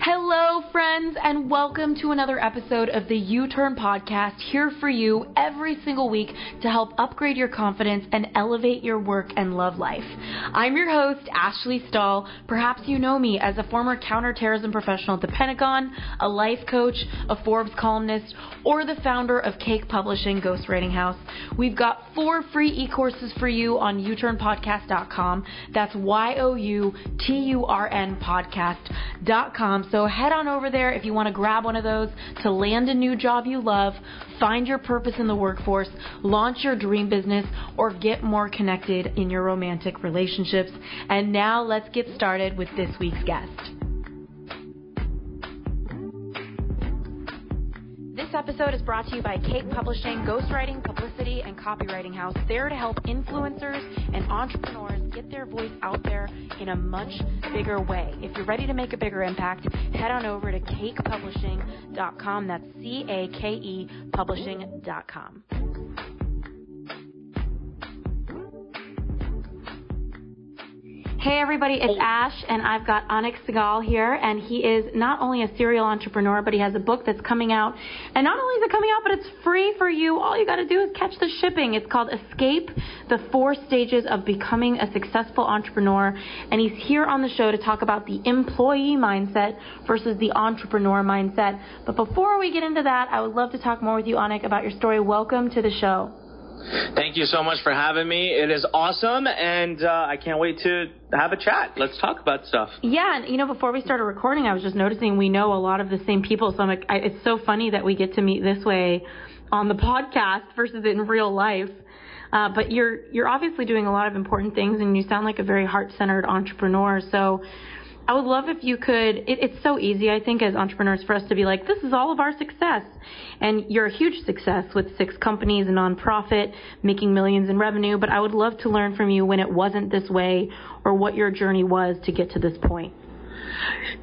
Hello, friends, and welcome to another episode of the You Turn Podcast, here for you every single week to help upgrade your confidence and elevate your work and love life. I'm your host, Ashley Stahl. Perhaps you know me as a former counterterrorism professional at the Pentagon, a life coach, a Forbes columnist, or the founder of Cake Publishing Ghostwriting House. We've got four free e courses for you on youturnpodcast.com. That's Y O U T U R N podcast.com. Um, so head on over there if you want to grab one of those to land a new job you love, find your purpose in the workforce, launch your dream business, or get more connected in your romantic relationships. And now let's get started with this week's guest. This episode is brought to you by Cake Publishing, Ghostwriting, Publicity, and Copywriting House. There to help influencers and entrepreneurs get their voice out there in a much bigger way. If you're ready to make a bigger impact, head on over to cakepublishing.com. That's C A K E publishing.com. Hey everybody, it's Ash, and I've got Anik Singal here, and he is not only a serial entrepreneur, but he has a book that's coming out. And not only is it coming out, but it's free for you. All you got to do is catch the shipping. It's called Escape: The Four Stages of Becoming a Successful Entrepreneur, and he's here on the show to talk about the employee mindset versus the entrepreneur mindset. But before we get into that, I would love to talk more with you, Anik, about your story. Welcome to the show. Thank you so much for having me. It is awesome, and uh, I can't wait to have a chat. Let's talk about stuff. Yeah, and you know, before we started recording, I was just noticing we know a lot of the same people. So I'm like, I, it's so funny that we get to meet this way on the podcast versus in real life. Uh, but you're you're obviously doing a lot of important things, and you sound like a very heart-centered entrepreneur. So I would love if you could. It, it's so easy, I think, as entrepreneurs for us to be like, this is all of our success. And you're a huge success with six companies, a nonprofit, making millions in revenue. But I would love to learn from you when it wasn't this way or what your journey was to get to this point.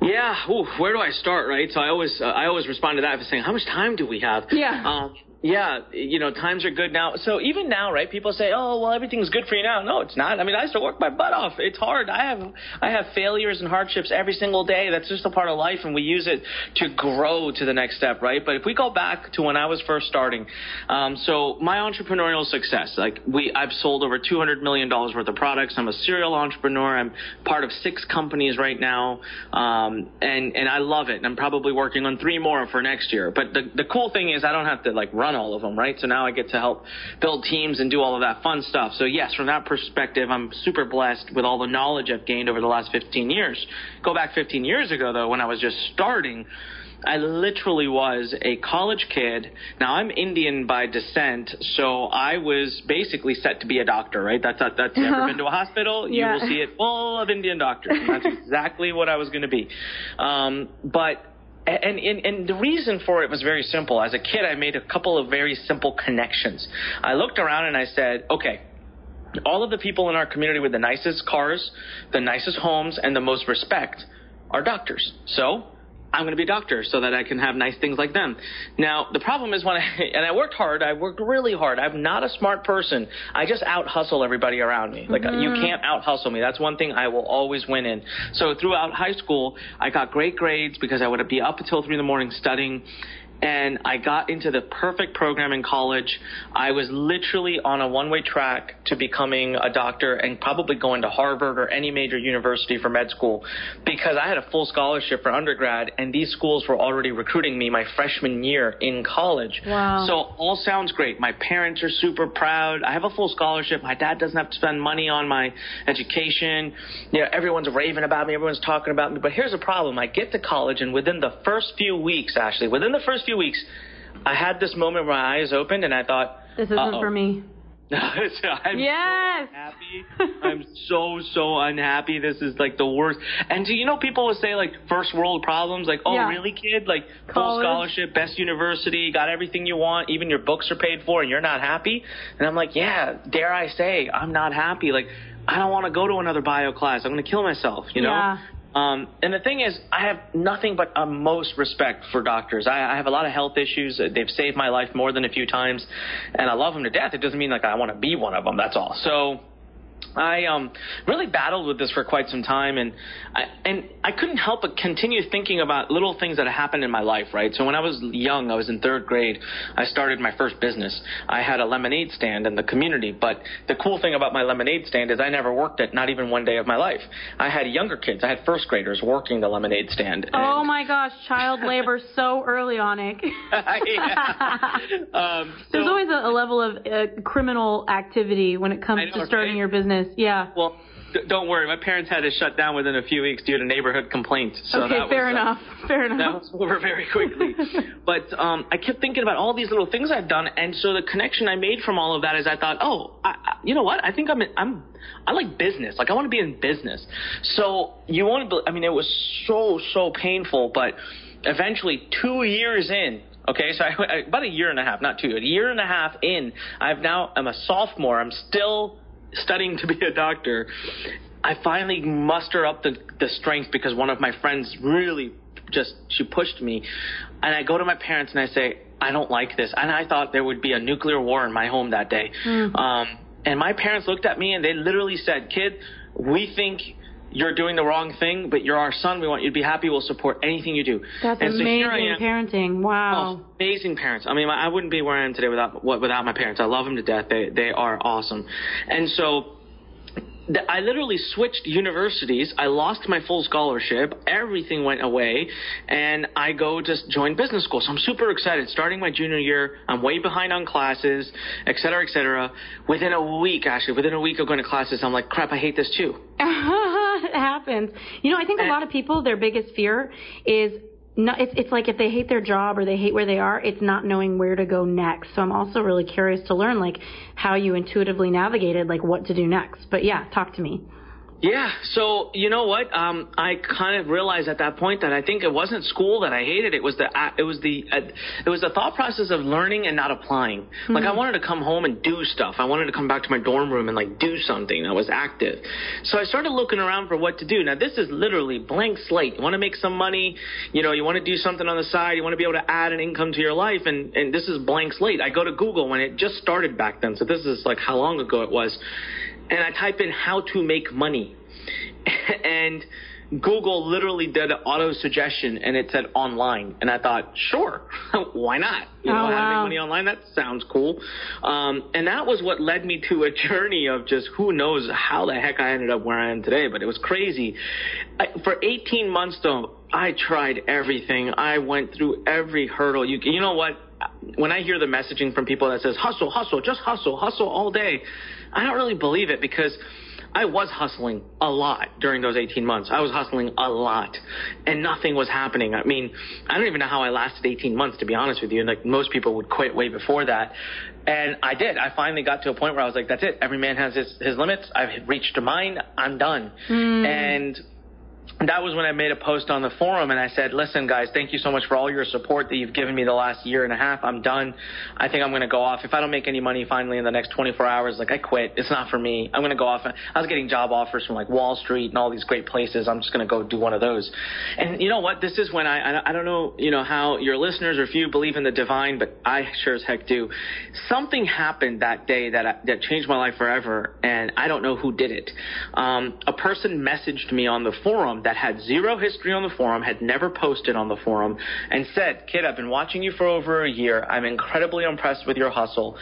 Yeah, Ooh, where do I start, right? So I always uh, I always respond to that by saying, how much time do we have? Yeah. Um, yeah, you know, times are good now. So even now, right? People say, "Oh, well, everything's good for you now." No, it's not. I mean, I still work my butt off. It's hard. I have I have failures and hardships every single day. That's just a part of life, and we use it to grow to the next step, right? But if we go back to when I was first starting, um, so my entrepreneurial success, like we, I've sold over 200 million dollars worth of products. I'm a serial entrepreneur. I'm part of six companies right now, um, and and I love it. And I'm probably working on three more for next year. But the the cool thing is, I don't have to like run run all of them, right? So now I get to help build teams and do all of that fun stuff. So yes, from that perspective, I'm super blessed with all the knowledge I've gained over the last 15 years. Go back 15 years ago though, when I was just starting, I literally was a college kid. Now I'm Indian by descent, so I was basically set to be a doctor, right? That's that's uh ever been to a hospital, you will see it full of Indian doctors. And that's exactly what I was going to be. Um, but and, and and the reason for it was very simple. As a kid, I made a couple of very simple connections. I looked around and I said, okay, all of the people in our community with the nicest cars, the nicest homes, and the most respect are doctors. So I'm going to be a doctor so that I can have nice things like them. Now, the problem is when I, and I worked hard, I worked really hard. I'm not a smart person. I just out hustle everybody around me. Like, you mm-hmm. can't out hustle me. That's one thing I will always win in. So throughout high school, I got great grades because I would be up until three in the morning studying and I got into the perfect program in college. I was literally on a one way track to becoming a doctor and probably going to Harvard or any major university for med school because I had a full scholarship for undergrad and these schools were already recruiting me my freshman year in college. Wow. So all sounds great. My parents are super proud. I have a full scholarship. My dad doesn't have to spend money on my education. You know, everyone's raving about me. Everyone's talking about me. But here's the problem. I get to college and within the first few weeks, actually, within the first few weeks, I had this moment where my eyes opened and I thought, This isn't Uh-oh. for me. I'm Yes. so unhappy. I'm so so unhappy. This is like the worst. And do you know people would say like first world problems? Like, oh Yeah. really, kid? Like full scholarship, best university, got everything you want, even your books are paid for, and you're not happy. And I'm like, yeah, dare I say, I'm not happy. Like, I don't want to go to another bio class. I'm gonna kill myself. You know. Yeah. Um, and the thing is, I have nothing but most respect for doctors. I, I have a lot of health issues. They've saved my life more than a few times, and I love them to death. It doesn't mean like I want to be one of them. That's all. So I um, really battled with this for quite some time, and I, and I couldn't help but continue thinking about little things that happened in my life, right? So when I was young, I was in third grade, I started my first business. I had a lemonade stand in the community, but the cool thing about my lemonade stand is I never worked it, not even one day of my life. I had younger kids, I had first graders working the lemonade stand. Oh my gosh, child labor so early on it. um, so, There's always a, a level of uh, criminal activity when it comes know, to starting right? your business. Yeah. Well, d- don't worry. My parents had to shut down within a few weeks due to neighborhood complaints. So okay, fair was, enough. Uh, fair enough. That was over very quickly. but um, I kept thinking about all these little things I've done, and so the connection I made from all of that is I thought, oh, I, I, you know what? I think I'm in, I'm I like business. Like I want to be in business. So you want to? I mean, it was so so painful, but eventually, two years in, Okay, so I, about a year and a half, not two, a year and a half in, I've now I'm a sophomore. I'm still studying to be a doctor, I finally muster up the, the strength because one of my friends really just she pushed me. And I go to my parents and I say I don't like this. And I thought there would be a nuclear war in my home that day. Mm. um, and my parents looked at me and they literally said kid we think you're doing the wrong thing, but you're our son. We want you to be happy. We'll support anything you do. That's and amazing so parenting. Wow. Oh, amazing parents. I mean, I wouldn't be where I am today without without my parents. I love them to death. They they are awesome. And so I literally switched universities. I lost my full scholarship. Everything went away, and I go to join business school. So I'm super excited. Starting my junior year, I'm way behind on classes, et cetera, et cetera. Within a week, actually, within a week of going to classes, I'm like, crap, I hate this too. Uh-huh. It happens. You know, I think a eh. lot of people, their biggest fear is not, it's, it's like if they hate their job or they hate where they are, it's not knowing where to go next. So I'm also really curious to learn like how you intuitively navigated like what to do next. But yeah, talk to me. Yeah. So you know what? Um, I kind of realized at that point that I think it wasn't school that I hated. It was the it was the uh, it was the thought process of learning and not applying. Mm-hmm. Like I wanted to come home and do stuff. I wanted to come back to my dorm room and like do something. I was active. So I started looking around for what to do. Now this is literally blank slate. You want to make some money. You know, you want to do something on the side. You want to be able to add an income to your life. And and this is blank slate. I go to Google when it just started back then. So this is like how long ago it was and I type in how to make money. and Google literally did an auto suggestion and it said online. And I thought, sure, why not? You know, oh, wow. how to make money online? That sounds cool. Um, and that was what led me to a journey of just who knows how the heck I ended up where I am today, but it was crazy. I, for 18 months though, I tried everything. I went through every hurdle. You, you know what? When I hear the messaging from people that says hustle, hustle, just hustle, hustle all day, I don't really believe it because I was hustling a lot during those 18 months. I was hustling a lot and nothing was happening. I mean, I don't even know how I lasted 18 months, to be honest with you. Like most people would quit way before that. And I did. I finally got to a point where I was like, that's it. Every man has his, his limits. I've reached mine. I'm done. Mm. And that was when I made a post on the forum and I said, listen, guys, thank you so much for all your support that you've given me the last year and a half. I'm done. I think I'm going to go off. If I don't make any money finally in the next 24 hours, like I quit. It's not for me. I'm going to go off. I was getting job offers from like Wall Street and all these great places. I'm just going to go do one of those. And you know what? This is when I, I don't know, you know, how your listeners or if you believe in the divine, but I sure as heck do. Something happened that day that, that changed my life forever. And I don't know who did it. Um, a person messaged me on the forum that had zero history on the forum, had never posted on the forum, and said, Kid, I've been watching you for over a year. I'm incredibly impressed with your hustle.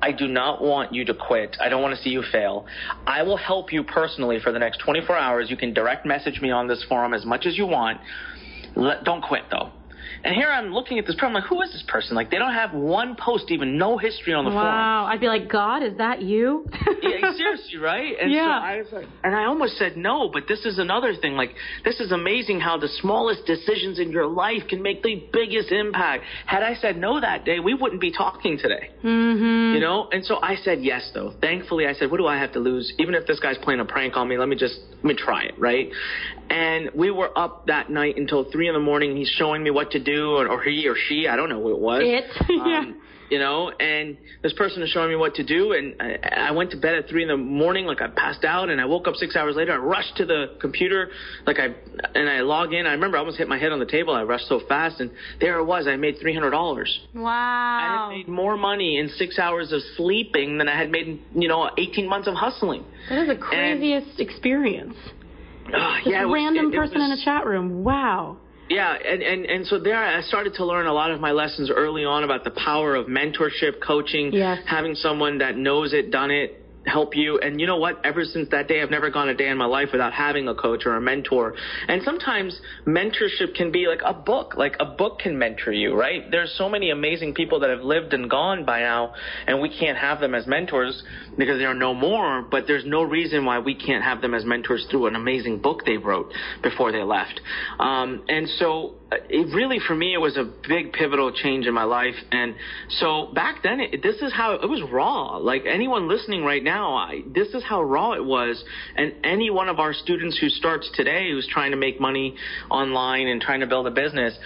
I do not want you to quit. I don't want to see you fail. I will help you personally for the next 24 hours. You can direct message me on this forum as much as you want. Let, don't quit, though. And here I'm looking at this problem, like, who is this person? Like, they don't have one post, even no history on the wow. forum. Wow, I'd be like, God, is that you? yeah, seriously, right? And yeah. So I was like, and I almost said no, but this is another thing. Like, this is amazing how the smallest decisions in your life can make the biggest impact. Had I said no that day, we wouldn't be talking today. Mm-hmm. You know? And so I said yes, though. Thankfully, I said, what do I have to lose? Even if this guy's playing a prank on me, let me just, let me try it, right? And we were up that night until three in the morning. He's showing me what to do, or, or he or she, I don't know who it was. It, yeah. Um, you know, and this person is showing me what to do. And I, I went to bed at three in the morning, like I passed out, and I woke up six hours later. I rushed to the computer, like I, and I log in. I remember I almost hit my head on the table. I rushed so fast, and there it was. I made three hundred dollars. Wow. I had made more money in six hours of sleeping than I had made, in, you know, eighteen months of hustling. That is the craziest experience. Uh, yeah, it was- random it- it person in was- a chat room. Wow. Yeah, and, and, and so there I started to learn a lot of my lessons early on about the power of mentorship, coaching, Yes. having someone that knows it, done it, help you. And you know what? Ever since that day, I've never gone a day in my life without having a coach or a mentor. And sometimes mentorship can be like a book, like a book can mentor you, right? There's so many amazing people that have lived and gone by now, and we can't have them as mentors because they are no more, but there's no reason why we can't have them as mentors through an amazing book they wrote before they left. Um, and so Uh, it really, for me, it was a big pivotal change in my life. And so back then, it, this is how it was raw. Like anyone listening right now, I, this is how raw it was. And any one of our students who starts today, who's trying to make money online and trying to build a business,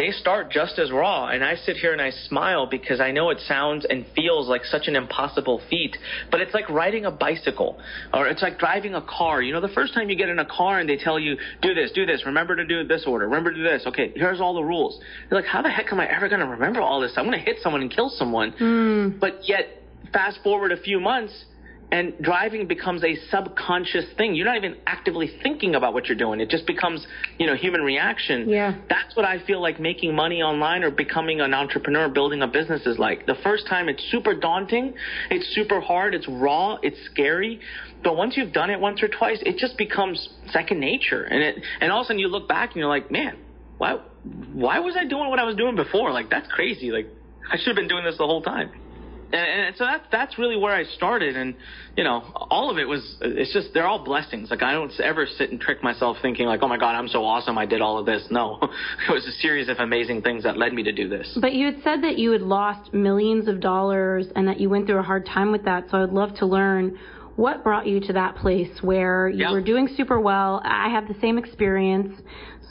they start just as raw. And I sit here and I smile because I know it sounds and feels like such an impossible feat, but it's like riding a bicycle or it's like driving a car. You know, the first time you get in a car and they tell you, do this, do this, remember to do this order, remember to do this. Okay, here's all the rules. You're like, how the heck am I ever going to remember all this? I'm going to hit someone and kill someone. Hmm. But yet, fast forward a few months, and driving becomes a subconscious thing. You're not even actively thinking about what you're doing. It just becomes, you know, human reaction. Yeah. That's what I feel like making money online or becoming an entrepreneur, building a business is like. The first time it's super daunting, it's super hard, it's raw, it's scary. But once you've done it once or twice, it just becomes second nature. And it and all of a sudden you look back and you're like, man, why why was I doing what I was doing before? Like that's crazy. Like I should have been doing this the whole time and, and so that's that's really where I started, and you know, all of it was it's just they're all blessings. Like I don't ever sit and trick myself thinking like, oh my God, I'm so awesome, I did all of this. No, it was a series of amazing things that led me to do this. But you had said that you had lost millions of dollars and that you went through a hard time with that. So I'd love to learn what brought you to that place where you Yeah. were doing super well. I have the same experience.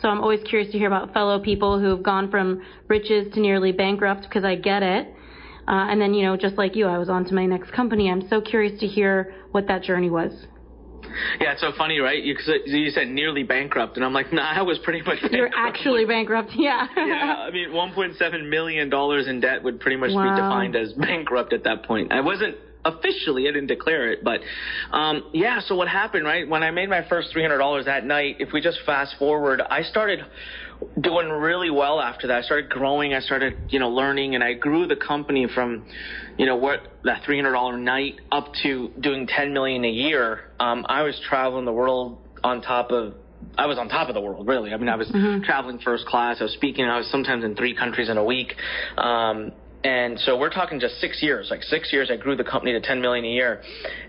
So I'm always curious to hear about fellow people who've gone from riches to nearly bankrupt because I get it. Uh, and then, you know, just like you, I was on to my next company. I'm so curious to hear what that journey was. Yeah, it's so funny, right? You, you said nearly bankrupt, and I'm like, nah, I was pretty much. You're bankrupt. actually bankrupt. Yeah. yeah, I mean, 1.7 million dollars in debt would pretty much Wow. be defined as bankrupt at that point. I wasn't officially, I didn't declare it, but um, yeah. So what happened, right? When I made my first $300 that night, if we just fast forward, I started doing really well after that. I started growing. I started, you know, learning, and I grew the company from, you know, what that $300 night up to doing 10 million a year. Um, I was traveling the world on top of I was on top of the world, really. I mean, I was traveling first class. I was speaking. I was sometimes in three countries in a week. Um, and so we're talking just six years. Like six years, I grew the company to 10 million a year,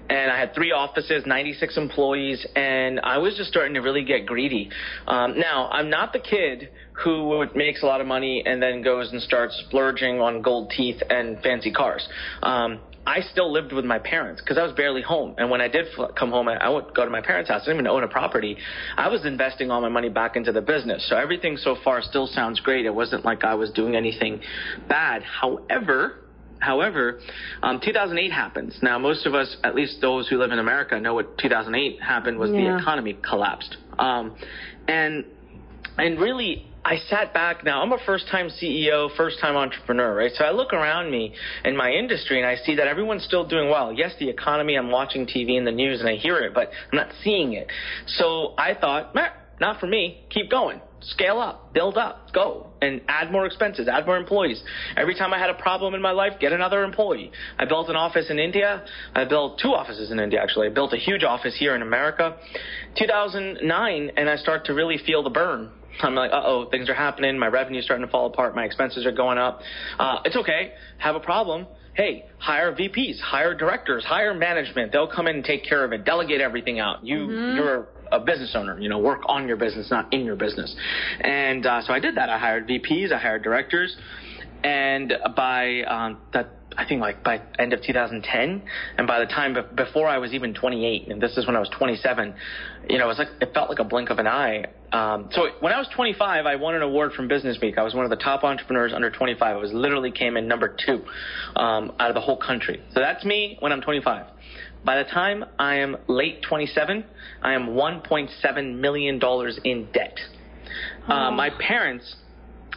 and I had three offices, 96 employees, and I was just starting to really get greedy. Um, now, I'm not the kid who makes a lot of money and then goes and starts splurging on gold teeth and fancy cars. Um, I still lived with my parents because I was barely home. And when I did fl- come home, I, I would go to my parents' house. I didn't even own a property. I was investing all my money back into the business. So everything so far still sounds great. It wasn't like I was doing anything bad. However, However, um, 2008 happens. Now, most of us, at least those who live in America, know what 2008 happened was Yeah. the economy collapsed. Um, and and really I sat back. Now I'm a first time CEO first time entrepreneur right? So I look around me in my industry and I see that everyone's still doing well. Yes the economy I'm watching TV and the news and I hear it but I'm not seeing it. So I thought "Meh, not for me. Keep going. Scale up. Build up. Go. And add more expenses. Add more employees. Every time I had a problem in my life get another employee. I built an office in India. I built two offices in India actually. I built a huge office here in America. 2009 and I start to really feel the burn I'm like, uh oh, things are happening. My revenue's starting to fall apart. My expenses are going up. Uh, it's okay. Have a problem. Hey, hire VPs, hire directors, hire management. They'll come in and take care of it. Delegate everything out. You, you're a business owner. You know, work on your business, not in your business. And uh, so I did that. I hired VPs. I hired directors. And by um, that, I think like by end of 2010, and by the time before I was even 28, and this is when I was 27, you know, it was like it felt like a blink of an eye. Um, so when I was 25, I won an award from Business Week. I was one of the top entrepreneurs under 25. I was literally came in number two um, out of the whole country. So that's me when I'm 25. By the time I am late 27, I am 1.7 million dollars in debt. Uh, oh. Uh, my parents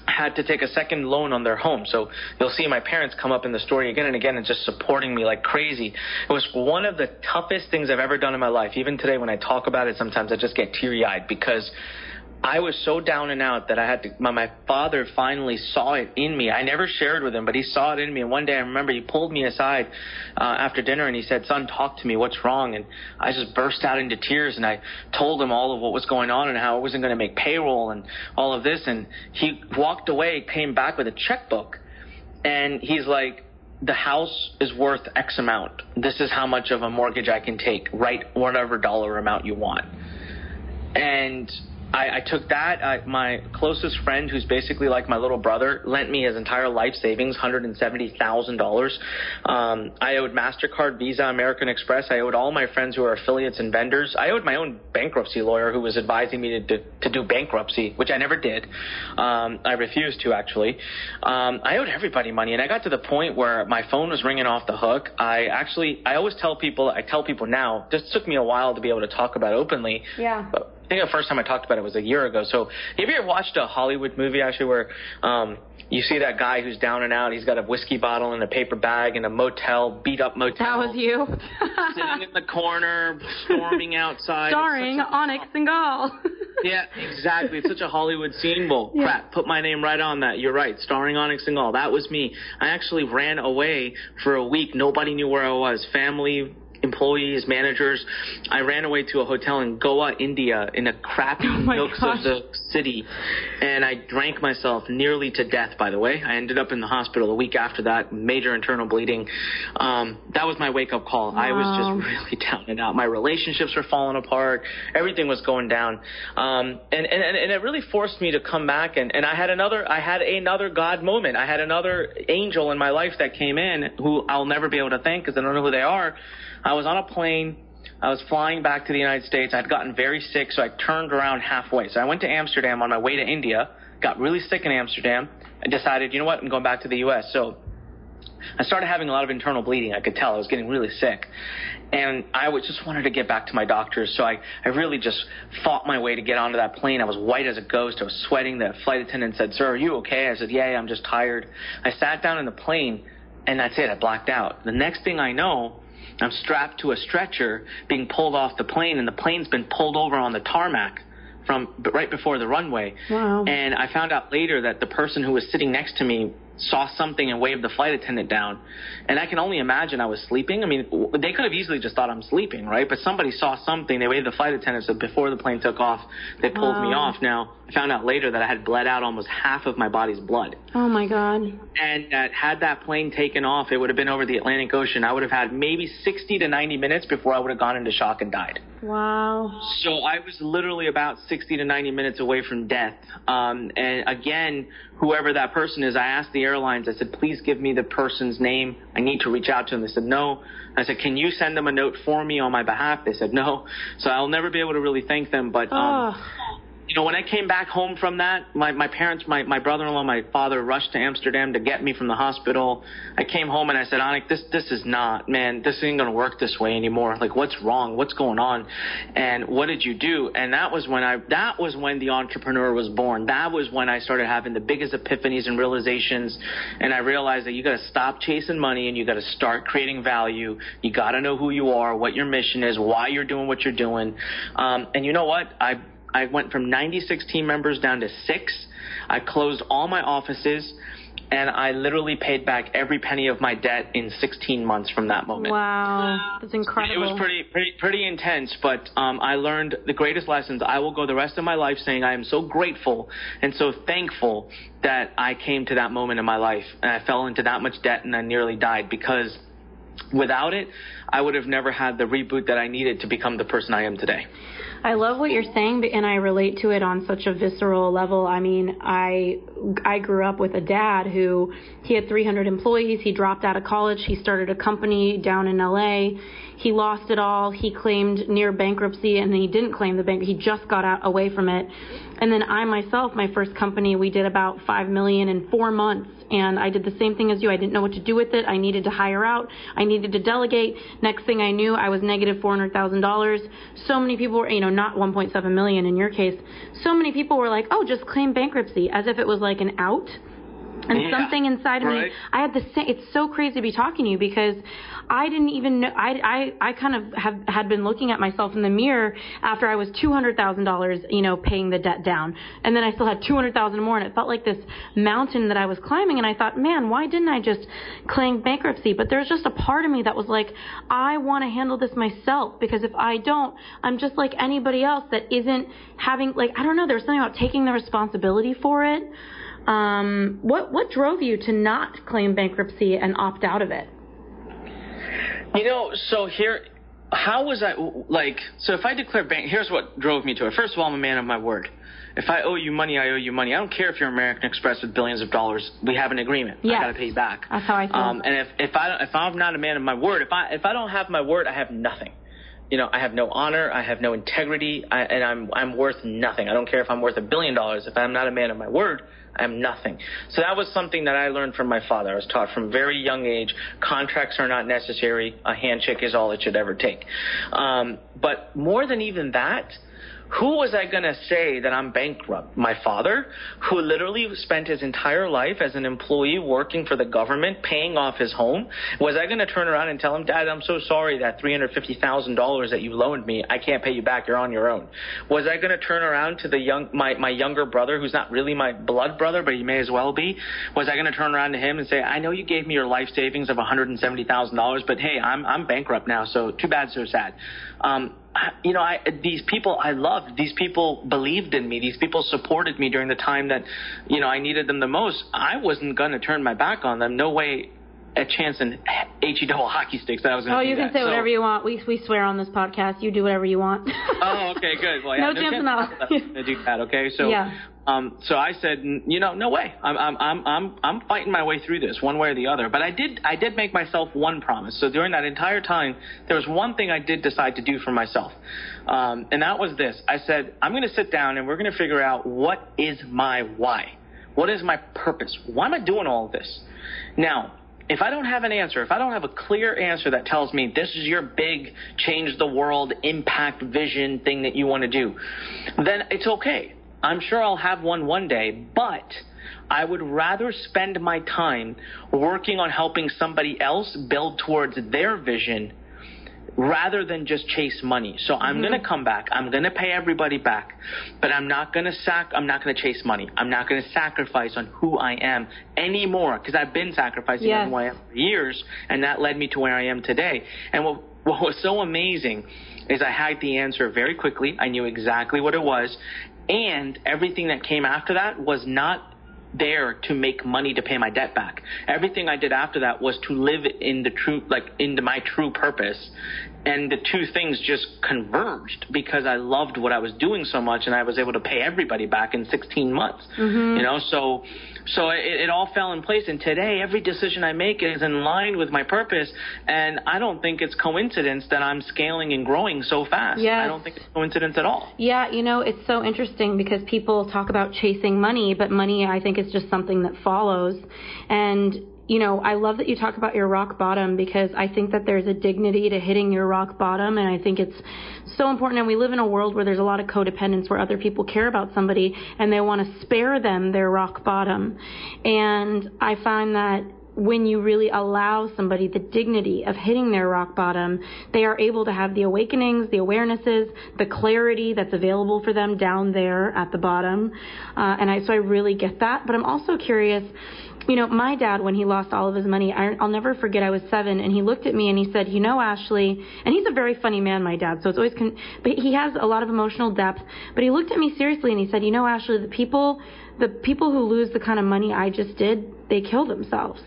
had to take a second loan on their home. So you'll see my parents come up in the story again and again and just supporting me like crazy. It was one of the toughest things I've ever done in my life. Even today when I talk about it, sometimes I just get teary eyed because I was so down and out that I had to. My, my father finally saw it in me. I never shared with him, but he saw it in me. And one day I remember he pulled me aside uh, after dinner and he said, "Son, talk to me. What's wrong?" And I just burst out into tears and I told him all of what was going on and how I wasn't going to make payroll and all of this. And he walked away, came back with a checkbook, and he's like, the house is worth X amount. This is how much of a mortgage I can take. Write whatever dollar amount you want. And I, I took that. I, my closest friend, who's basically like my little brother, lent me his entire life savings, hundred and seventy thousand um, dollars. I owed Mastercard, Visa, American Express. I owed all my friends who are affiliates and vendors. I owed my own bankruptcy lawyer, who was advising me to do, to do bankruptcy, which I never did. Um, I refused to actually. Um, I owed everybody money, and I got to the point where my phone was ringing off the hook. I actually, I always tell people, I tell people now. This took me a while to be able to talk about openly. Yeah. But I think the first time I talked about it was a year ago. So have you ever watched a Hollywood movie actually where um, you see that guy who's down and out? He's got a whiskey bottle and a paper bag in a motel, beat up motel. That was you. sitting in the corner, storming outside. Starring a, and Singal. yeah, exactly. It's such a Hollywood scene. Well, yeah. crap, put my name right on that. You're right. Starring Onyx and Singal. That was me. I actually ran away for a week. Nobody knew where I was. Family, employees, managers. I ran away to a hotel in Goa, India, in a crappy oh nooks of the city, and I drank myself nearly to death. By the way, I ended up in the hospital a week after that, major internal bleeding. Um, that was my wake up call. Wow. I was just really down and out. My relationships were falling apart. Everything was going down, um, and, and and it really forced me to come back. And, and I had another I had another God moment. I had another angel in my life that came in who I'll never be able to thank because I don't know who they are. I was on a plane. I was flying back to the United States. I'd gotten very sick, so I turned around halfway. So I went to Amsterdam on my way to India, got really sick in Amsterdam, and decided, you know what, I'm going back to the U.S. So I started having a lot of internal bleeding. I could tell I was getting really sick. And I was just wanted to get back to my doctors. So I, I really just fought my way to get onto that plane. I was white as a ghost. I was sweating. The flight attendant said, Sir, are you okay? I said, yeah I'm just tired. I sat down in the plane, and that's it. I blacked out. The next thing I know, I'm strapped to a stretcher being pulled off the plane, and the plane's been pulled over on the tarmac from right before the runway. Wow. And I found out later that the person who was sitting next to me saw something and waved the flight attendant down. And I can only imagine I was sleeping. I mean, they could have easily just thought I'm sleeping, right? But somebody saw something. They waved the flight attendant. So before the plane took off, they pulled wow. me off. Now, I found out later that I had bled out almost half of my body's blood. Oh my God. And that had that plane taken off, it would have been over the Atlantic Ocean. I would have had maybe 60 to 90 minutes before I would have gone into shock and died. Wow. So I was literally about 60 to 90 minutes away from death. Um, and again, whoever that person is, I asked the airlines, I said, please give me the person's name. I need to reach out to them. They said, no. I said, can you send them a note for me on my behalf? They said, no. So I'll never be able to really thank them. But um, oh you know, when I came back home from that, my, my parents, my, my brother-in-law, my father rushed to Amsterdam to get me from the hospital. I came home and I said, Anik, this, this is not, man, this ain't going to work this way anymore. Like, what's wrong? What's going on? And what did you do? And that was when I, that was when the entrepreneur was born. That was when I started having the biggest epiphanies and realizations. And I realized that you got to stop chasing money and you got to start creating value. You got to know who you are, what your mission is, why you're doing what you're doing. Um, and you know what? I, I went from 96 team members down to six. I closed all my offices and I literally paid back every penny of my debt in 16 months from that moment. Wow, that's incredible. It was pretty, pretty, pretty intense, but um, I learned the greatest lessons. I will go the rest of my life saying I am so grateful and so thankful that I came to that moment in my life and I fell into that much debt and I nearly died because without it, I would have never had the reboot that I needed to become the person I am today. I love what you're saying, and I relate to it on such a visceral level. I mean, I I grew up with a dad who he had 300 employees. He dropped out of college. He started a company down in LA. He lost it all. He claimed near bankruptcy, and then he didn't claim the bank. He just got out away from it. And then I myself, my first company, we did about five million in four months, and I did the same thing as you. I didn't know what to do with it. I needed to hire out. I needed to delegate. Next thing I knew, I was negative four hundred thousand dollars. So many people were, you know, not 1.7 million in your case. So many people were like, "Oh, just claim bankruptcy," as if it was like an out. And Yeah, something inside of right. me, I had the same. It's so crazy to be talking to you because I didn't even know. I I I kind of have had been looking at myself in the mirror after I was two hundred thousand dollars, you know, paying the debt down, and then I still had two hundred thousand more, and it felt like this mountain that I was climbing. And I thought, man, why didn't I just claim bankruptcy? But there's just a part of me that was like, I want to handle this myself because if I don't, I'm just like anybody else that isn't having like I don't know. There was something about taking the responsibility for it. Um, what what drove you to not claim bankruptcy and opt out of it? You know, so here, how was I like? So if I declare bank, here's what drove me to it. First of all, I'm a man of my word. If I owe you money, I owe you money. I don't care if you're American Express with billions of dollars. We have an agreement. Yes. I got to pay you back. That's how I feel. Um, and if if I if I'm not a man of my word, if I if I don't have my word, I have nothing. You know, I have no honor. I have no integrity, I, and I'm I'm worth nothing. I don't care if I'm worth a billion dollars. If I'm not a man of my word, I'm nothing. So that was something that I learned from my father. I was taught from very young age. Contracts are not necessary. A handshake is all it should ever take. Um, but more than even that, who was I going to say that I'm bankrupt? My father, who literally spent his entire life as an employee working for the government, paying off his home. Was I going to turn around and tell him, Dad, I'm so sorry that $350,000 that you loaned me, I can't pay you back. You're on your own. Was I going to turn around to the young, my, my younger brother, who's not really my blood brother, but he may as well be? Was I going to turn around to him and say, I know you gave me your life savings of $170,000, but hey, I'm, I'm bankrupt now, so too bad, so sad. Um, you know, I, these people I loved, these people believed in me, these people supported me during the time that, you know, I needed them the most. I wasn't going to turn my back on them. No way, a chance in HE double hockey sticks that I was going Oh, to do you can that. say So- whatever you want. We we swear on this podcast. You do whatever you want. Oh, okay, good. Well, yeah, No chance in that hell. I'm gonna do that. Okay, so Yeah. Um, so I said, you know, no way. I'm I'm I'm I'm I'm fighting my way through this one way or the other. But I did I did make myself one promise. So during that entire time, there was one thing I did decide to do for myself, um, and that was this. I said, I'm going to sit down and we're going to figure out what is my why. What is my purpose? Why am I doing all of this? Now, if I don't have an answer, if I don't have a clear answer that tells me this is your big change the world impact vision thing that you want to do, then it's okay. I'm sure I'll have one one day, but I would rather spend my time working on helping somebody else build towards their vision rather than just chase money. So I'm mm-hmm. going to come back. I'm going to pay everybody back, but I'm not going to sac I'm not going to chase money. I'm not going to sacrifice on who I am anymore because I've been sacrificing Yes. on who I am for years and that led me to where I am today. And what what was so amazing is I had the answer very quickly. I knew exactly what it was and everything that came after that was not there to make money to pay my debt back. Everything I did after that was to live in the true, like into my true purpose. And the two things just converged because I loved what I was doing so much and I was able to pay everybody back in 16 months. Mm-hmm. You know, so, so it, it all fell in place. And today, every decision I make is in line with my purpose. And I don't think it's coincidence that I'm scaling and growing so fast. Yes. I don't think it's coincidence at all. Yeah, you know, it's so interesting because people talk about chasing money, but money, I think, is just something that follows. And, you know, I love that you talk about your rock bottom because I think that there's a dignity to hitting your rock bottom. And I think it's so important. And we live in a world where there's a lot of codependence where other people care about somebody and they want to spare them their rock bottom. And I find that when you really allow somebody the dignity of hitting their rock bottom, they are able to have the awakenings, the awarenesses, the clarity that's available for them down there at the bottom. Uh, and I, so I really get that. But I'm also curious, you know, my dad, when he lost all of his money, I, I'll never forget, I was seven, and he looked at me and he said, you know, Ashley, and he's a very funny man, my dad, so it's always, con- but he has a lot of emotional depth, but he looked at me seriously and he said, you know, Ashley, the people, the people who lose the kind of money I just did, they kill themselves.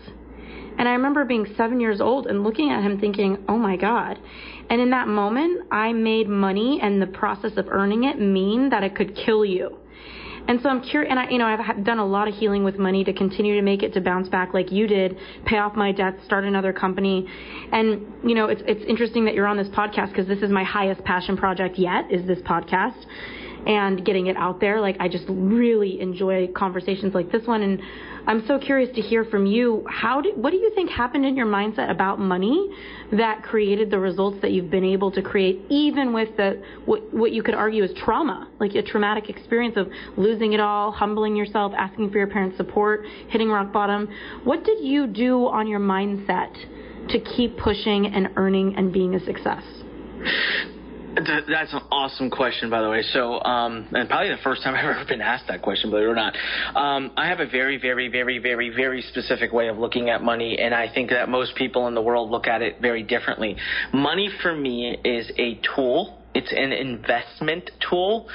And I remember being seven years old and looking at him thinking, oh my God. And in that moment, I made money and the process of earning it mean that it could kill you. And so I'm curious, and I, you know, I've done a lot of healing with money to continue to make it to bounce back like you did, pay off my debts, start another company. And, you know, it's, it's interesting that you're on this podcast because this is my highest passion project yet is this podcast and getting it out there. Like I just really enjoy conversations like this one. And I'm so curious to hear from you. How do, what do you think happened in your mindset about money that created the results that you've been able to create, even with the what, what you could argue is trauma, like a traumatic experience of losing it all, humbling yourself, asking for your parents' support, hitting rock bottom. What did you do on your mindset to keep pushing and earning and being a success? That's an awesome question, by the way. So, um, and probably the first time I've ever been asked that question, believe it or not. Um, I have a very, very, very, very, very specific way of looking at money, and I think that most people in the world look at it very differently. Money for me is a tool. It's an investment tool.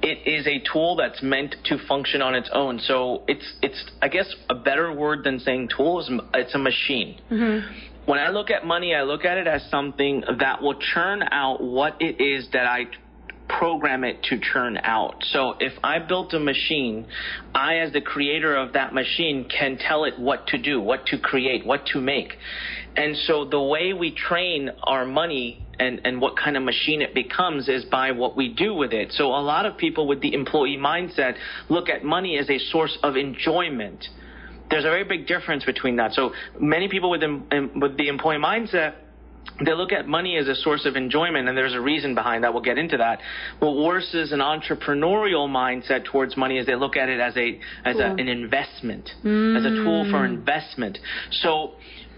It is a tool that's meant to function on its own. So it's it's I guess a better word than saying tool is it's a machine. Mm-hmm when I look at money, I look at it as something that will churn out what it is that I program it to churn out. So if I built a machine, I, as the creator of that machine, can tell it what to do, what to create, what to make. And so the way we train our money and, and what kind of machine it becomes is by what we do with it. So a lot of people with the employee mindset look at money as a source of enjoyment there's a very big difference between that. So many people with the, with the employee mindset they look at money as a source of enjoyment, and there's a reason behind that. We'll get into that. What versus an entrepreneurial mindset towards money is they look at it as a as a, an investment, mm. as a tool for mm. investment. So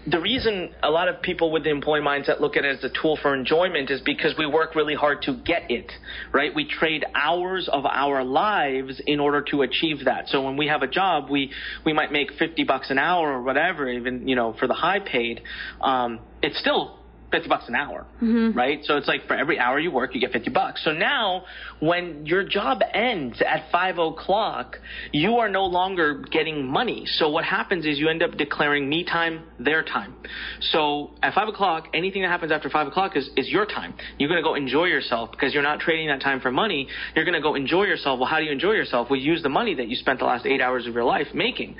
the reason a lot of people with the employee mindset look at it as a tool for enjoyment is because we work really hard to get it, right? We trade hours of our lives in order to achieve that. So when we have a job, we, we might make 50 bucks an hour or whatever, even, you know, for the high paid. Um, it's still 50 bucks an hour, mm-hmm. right? So it's like for every hour you work, you get 50 bucks. So now when your job ends at 5 o'clock, you are no longer getting money. So what happens is you end up declaring me time, their time. So at 5 o'clock, anything that happens after 5 o'clock is, is your time. You're going to go enjoy yourself because you're not trading that time for money. You're going to go enjoy yourself. Well, how do you enjoy yourself? Well, you use the money that you spent the last eight hours of your life making.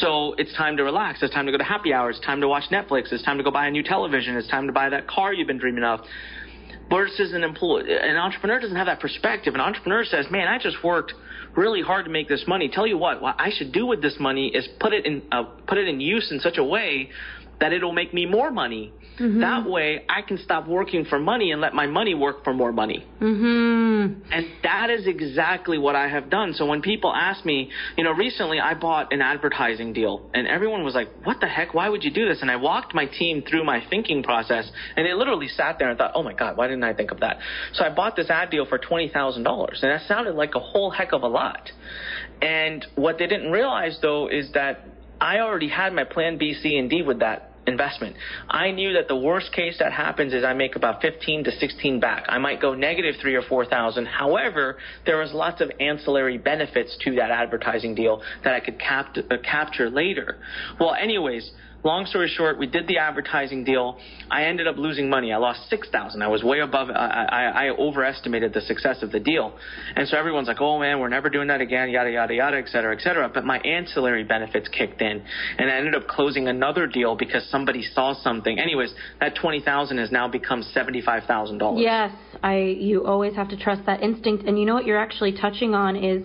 So it's time to relax. It's time to go to happy hours. It's time to watch Netflix. It's time to go buy a new television. It's time to buy buy that car you've been dreaming of. Versus an employee, an entrepreneur doesn't have that perspective. An entrepreneur says, "Man, I just worked really hard to make this money. Tell you what, what I should do with this money is put it in uh, put it in use in such a way that it'll make me more money. Mm-hmm. That way, I can stop working for money and let my money work for more money. Mm-hmm. And that is exactly what I have done. So when people ask me, you know, recently I bought an advertising deal, and everyone was like, "What the heck? Why would you do this?" And I walked my team through my thinking process, and they literally sat there and thought, "Oh my God, why didn't I think of that?" So I bought this ad deal for twenty thousand dollars, and that sounded like a whole heck of a lot. And what they didn't realize though is that I already had my plan B, C, and D with that investment. I knew that the worst case that happens is I make about 15 to 16 back. I might go negative three or four thousand. However, there was lots of ancillary benefits to that advertising deal that I could cap- uh, capture later. Well, anyways, long story short, we did the advertising deal. I ended up losing money. I lost six thousand. I was way above. I, I, I overestimated the success of the deal, and so everyone's like, "Oh man, we're never doing that again." Yada yada yada, et cetera, et cetera. But my ancillary benefits kicked in, and I ended up closing another deal because somebody saw something. Anyways, that twenty thousand has now become seventy five thousand dollars. Yes, I. You always have to trust that instinct, and you know what you're actually touching on is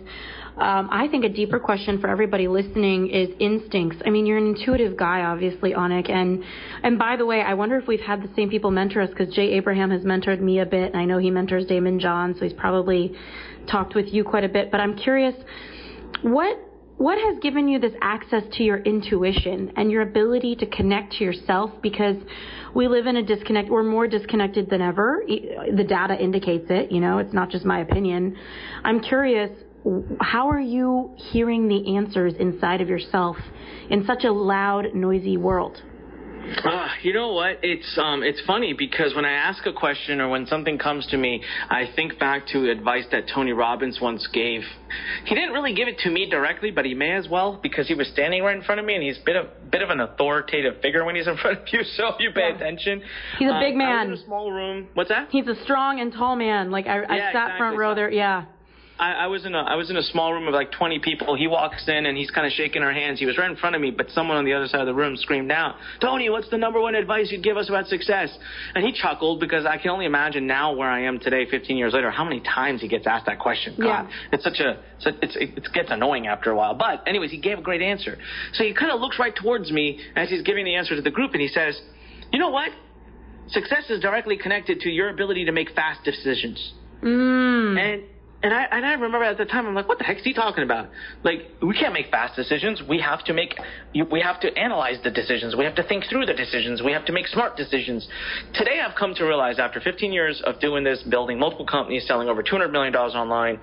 um, I think a deeper question for everybody listening is instincts. I mean, you're an intuitive guy, obviously, Anik. And and by the way, I wonder if we've had the same people mentor us because Jay Abraham has mentored me a bit, and I know he mentors Daymond John, so he's probably talked with you quite a bit. But I'm curious, what what has given you this access to your intuition and your ability to connect to yourself because we live in a disconnect we're more disconnected than ever the data indicates it you know it's not just my opinion i'm curious how are you hearing the answers inside of yourself in such a loud, noisy world? Uh, you know what? It's um, it's funny because when I ask a question or when something comes to me, I think back to advice that Tony Robbins once gave. He didn't really give it to me directly, but he may as well because he was standing right in front of me, and he's a bit of bit of an authoritative figure when he's in front of you. So you pay Yeah. attention. He's a big Um, I man. in a small room. What's that? He's a strong and tall man. Like I, I Yeah, sat front row there. Yeah. I, I was in a I was in a small room of like 20 people. He walks in and he's kind of shaking our hands. He was right in front of me, but someone on the other side of the room screamed out, "Tony, what's the number one advice you'd give us about success?" And he chuckled because I can only imagine now where I am today, 15 years later, how many times he gets asked that question. God, Yeah. it's such a it's it gets annoying after a while. But anyways, he gave a great answer. So he kind of looks right towards me as he's giving the answer to the group, and he says, "You know what? Success is directly connected to your ability to make fast decisions." Mm. And and I and I remember at the time I'm like, what the heck is he talking about? Like we can't make fast decisions. We have to make we have to analyze the decisions. We have to think through the decisions. We have to make smart decisions. Today I've come to realize after 15 years of doing this, building multiple companies, selling over 200 million dollars online,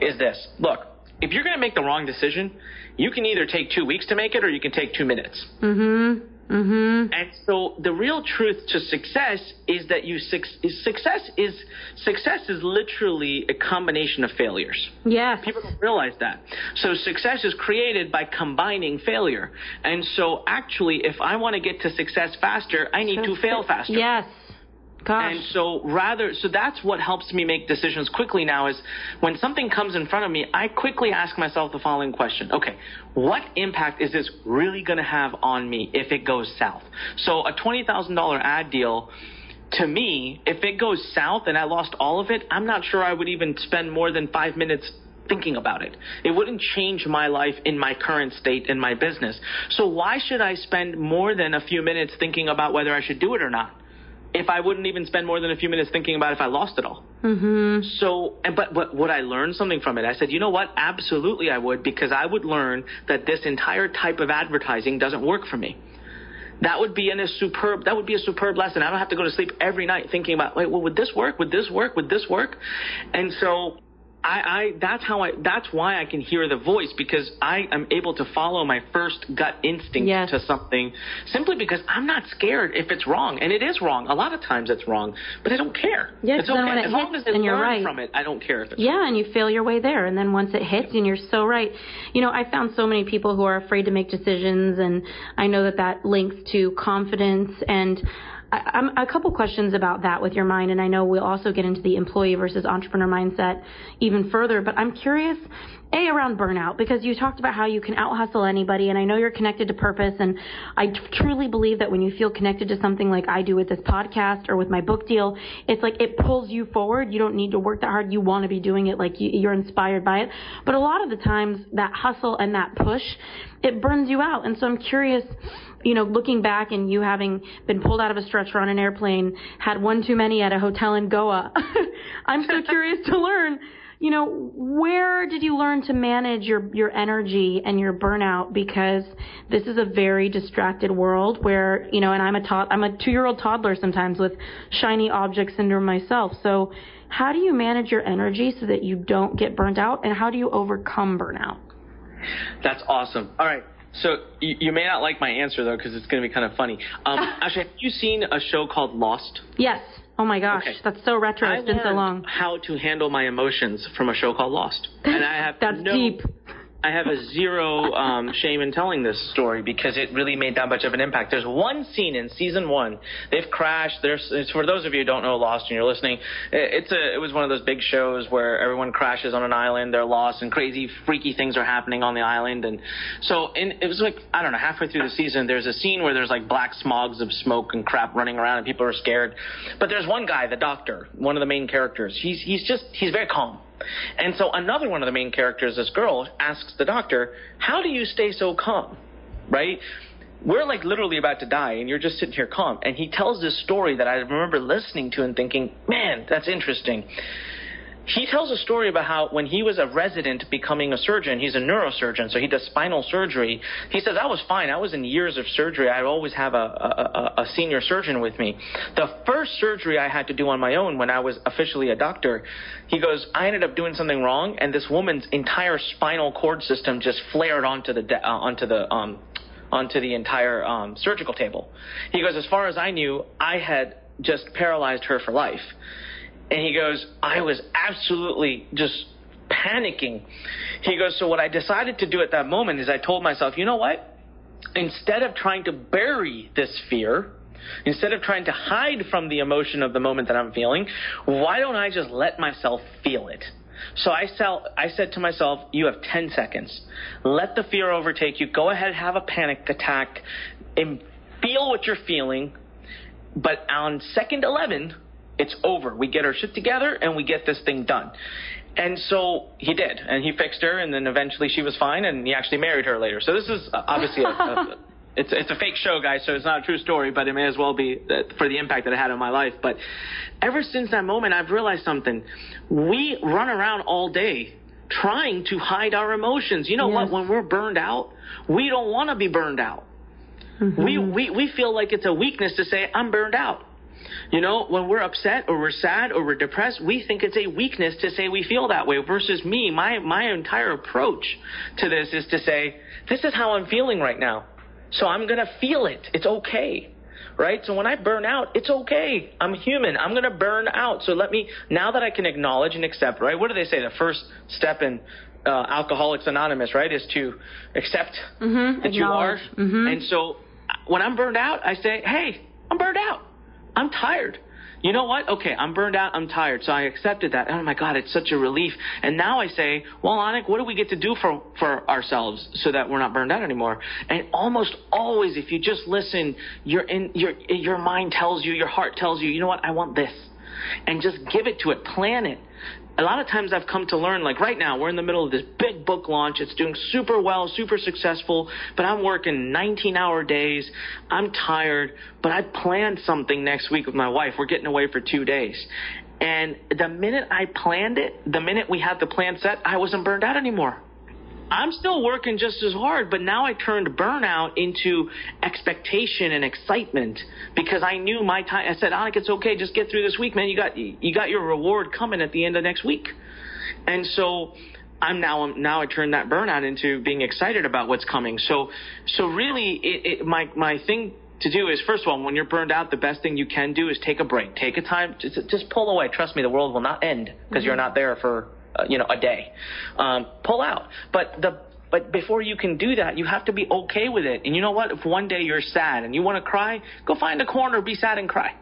is this. Look, if you're going to make the wrong decision, you can either take 2 weeks to make it or you can take 2 minutes. Mhm. Mhm. And so the real truth to success is that you suc- success is success is literally a combination of failures. Yes. People don't realize that. So success is created by combining failure. And so actually if I want to get to success faster, I need to fail faster. Yes. Gosh. And so rather, so that's what helps me make decisions quickly now is when something comes in front of me, I quickly ask myself the following question. Okay, what impact is this really going to have on me if it goes south? So a $20,000 ad deal, to me, if it goes south and I lost all of it, I'm not sure I would even spend more than five minutes thinking about it. It wouldn't change my life in my current state in my business. So why should I spend more than a few minutes thinking about whether I should do it or not? If I wouldn't even spend more than a few minutes thinking about if I lost it all. mhm. So, and but, but would I learn something from it? I said, you know what? Absolutely I would because I would learn that this entire type of advertising doesn't work for me. That would be in a superb, that would be a superb lesson. I don't have to go to sleep every night thinking about, wait, well, would this work? Would this work? Would this work? And so I, I that's how I that's why I can hear the voice because I am able to follow my first gut instinct Yes. to something simply because I'm not scared if it's wrong and it is wrong. A lot of times it's wrong, but I don't care. Yeah, it's okay when it as long as I and you're learn right. from it. I don't care if it's Yeah, and you feel your way there. And then once it hits, and you're so right. You know, I found so many people who are afraid to make decisions, and I know that that links to confidence. And A couple questions about that with your mind, and I know we'll also get into the employee versus entrepreneur mindset even further. But I'm curious. A around burnout because you talked about how you can out hustle anybody and I know you're connected to purpose and I t- truly believe that when you feel connected to something like I do with this podcast or with my book deal, it's like it pulls you forward. You don't need to work that hard. You want to be doing it like you, you're inspired by it. But a lot of the times that hustle and that push, it burns you out. And so I'm curious, you know, looking back and you having been pulled out of a stretcher on an airplane, had one too many at a hotel in Goa. I'm so curious to learn you know, where did you learn to manage your, your energy and your burnout? Because this is a very distracted world where, you know, and I'm a to- I'm a two year old toddler sometimes with shiny object syndrome myself. So how do you manage your energy so that you don't get burnt out and how do you overcome burnout? That's awesome. All right. So you, you may not like my answer though, because it's going to be kind of funny. Um, actually, have you seen a show called Lost? Yes. Oh my gosh, Okay. that's so retro. I It's been so long. how to handle my emotions from a show called Lost, and I have That's no, deep. I have a zero um, shame in telling this story because it really made that much of an impact. There's one scene in season one. They've crashed. There's it's for those of you who don't know Lost and you're listening. it- It's a it was one of those big shows where everyone crashes on an island. They're lost and crazy freaky things are happening on the island. And so in, it was like I don't know halfway through the season. There's a scene where there's like black smogs of smoke and crap running around and people are scared. But there's one guy, the doctor, one of the main characters. He's he's just he's very calm. And so another one of the main characters, this girl, asks the doctor, How do you stay so calm? Right? We're like literally about to die, and you're just sitting here calm. And he tells this story that I remember listening to and thinking, Man, that's interesting. He tells a story about how when he was a resident becoming a surgeon, he's a neurosurgeon, so he does spinal surgery. He says, I was fine. I was in years of surgery. I always have a, a, a, senior surgeon with me. The first surgery I had to do on my own when I was officially a doctor, he goes, I ended up doing something wrong, and this woman's entire spinal cord system just flared onto the, de- uh, onto the, um, onto the entire um, surgical table. He goes, as far as I knew, I had just paralyzed her for life. And he goes, I was absolutely just panicking. He goes, so what I decided to do at that moment is I told myself, you know what? Instead of trying to bury this fear, instead of trying to hide from the emotion of the moment that I'm feeling, why don't I just let myself feel it? So I, sell, I said to myself, you have 10 seconds. Let the fear overtake you. Go ahead, have a panic attack, and feel what you're feeling. But on second 11, it's over. We get our shit together and we get this thing done. And so he did, and he fixed her, and then eventually she was fine, and he actually married her later. So this is obviously a, a it's it's a fake show, guys. So it's not a true story, but it may as well be for the impact that it had on my life. But ever since that moment, I've realized something. We run around all day trying to hide our emotions. You know yes. what? When we're burned out, we don't want to be burned out. Mm-hmm. We, we we feel like it's a weakness to say I'm burned out. You know, when we're upset or we're sad or we're depressed, we think it's a weakness to say we feel that way. Versus me, my my entire approach to this is to say, this is how I'm feeling right now. So I'm going to feel it. It's okay. Right? So when I burn out, it's okay. I'm human. I'm going to burn out. So let me, now that I can acknowledge and accept, right? What do they say? The first step in uh, Alcoholics Anonymous, right, is to accept mm-hmm. that you are. Mm-hmm. And so when I'm burned out, I say, hey, I'm burned out. I'm tired you know what? Okay, I'm burned out. I'm tired. So I accepted that. Oh my God, it's such a relief. And now I say, well, Anik, what do we get to do for, for ourselves so that we're not burned out anymore? And almost always, if you just listen, your, in, your, your mind tells you, your heart tells you, you know what? I want this. And just give it to it. Plan it a lot of times I've come to learn, like right now, we're in the middle of this big book launch. It's doing super well, super successful, but I'm working 19 hour days. I'm tired, but I planned something next week with my wife. We're getting away for two days. And the minute I planned it, the minute we had the plan set, I wasn't burned out anymore. I'm still working just as hard, but now I turned burnout into expectation and excitement because I knew my time. I said, Anik, it's okay. Just get through this week, man. You got you got your reward coming at the end of next week. And so I'm now I now I turn that burnout into being excited about what's coming. So so really, it, it, my my thing to do is first of all, when you're burned out, the best thing you can do is take a break, take a time, just just pull away. Trust me, the world will not end because mm-hmm. you're not there for uh, you know, a day. Um, pull out. But the but before you can do that, you have to be okay with it. And you know what? If one day you're sad and you want to cry, go find a corner, be sad and cry.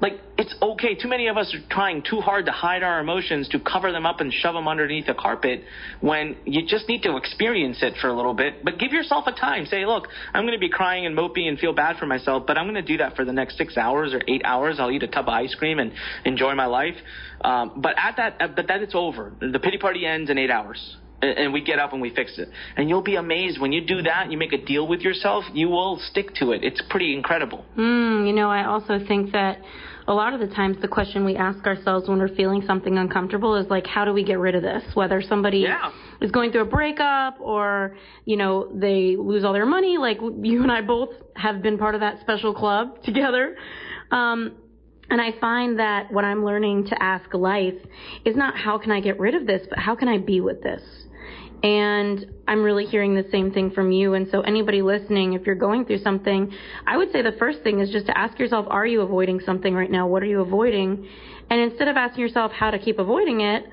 Like, it's okay. Too many of us are trying too hard to hide our emotions, to cover them up and shove them underneath the carpet when you just need to experience it for a little bit. But give yourself a time. Say, look, I'm going to be crying and mopey and feel bad for myself, but I'm going to do that for the next six hours or eight hours. I'll eat a tub of ice cream and enjoy my life. Um, but at that, but then it's over. The pity party ends in eight hours and we get up and we fix it. And you'll be amazed when you do that, you make a deal with yourself, you will stick to it. It's pretty incredible. Mm, you know, I also think that a lot of the times the question we ask ourselves when we're feeling something uncomfortable is like, how do we get rid of this? Whether somebody yeah. is going through a breakup or, you know, they lose all their money, like you and I both have been part of that special club together. Um, and I find that what I'm learning to ask life is not how can I get rid of this, but how can I be with this? And I'm really hearing the same thing from you. And so, anybody listening, if you're going through something, I would say the first thing is just to ask yourself, are you avoiding something right now? What are you avoiding? And instead of asking yourself how to keep avoiding it,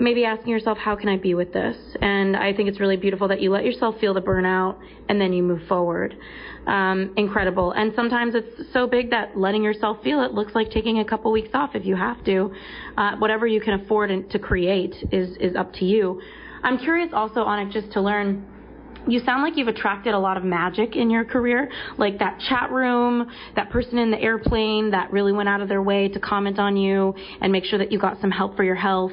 maybe asking yourself, how can I be with this? And I think it's really beautiful that you let yourself feel the burnout and then you move forward. Um, incredible. And sometimes it's so big that letting yourself feel it looks like taking a couple weeks off if you have to. Uh, whatever you can afford to create is, is up to you. I'm curious also on it just to learn you sound like you've attracted a lot of magic in your career, like that chat room, that person in the airplane that really went out of their way to comment on you and make sure that you got some help for your health.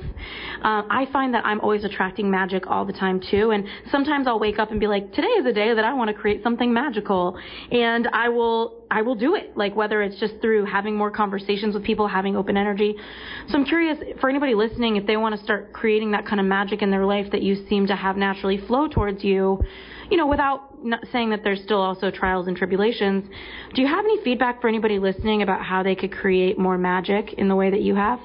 Uh, I find that I'm always attracting magic all the time too, and sometimes I'll wake up and be like, today is a day that I want to create something magical, and I will I will do it, like whether it's just through having more conversations with people, having open energy. So I'm curious for anybody listening, if they want to start creating that kind of magic in their life that you seem to have naturally flow towards you, you know, without saying that there's still also trials and tribulations. Do you have any feedback for anybody listening about how they could create more magic in the way that you have?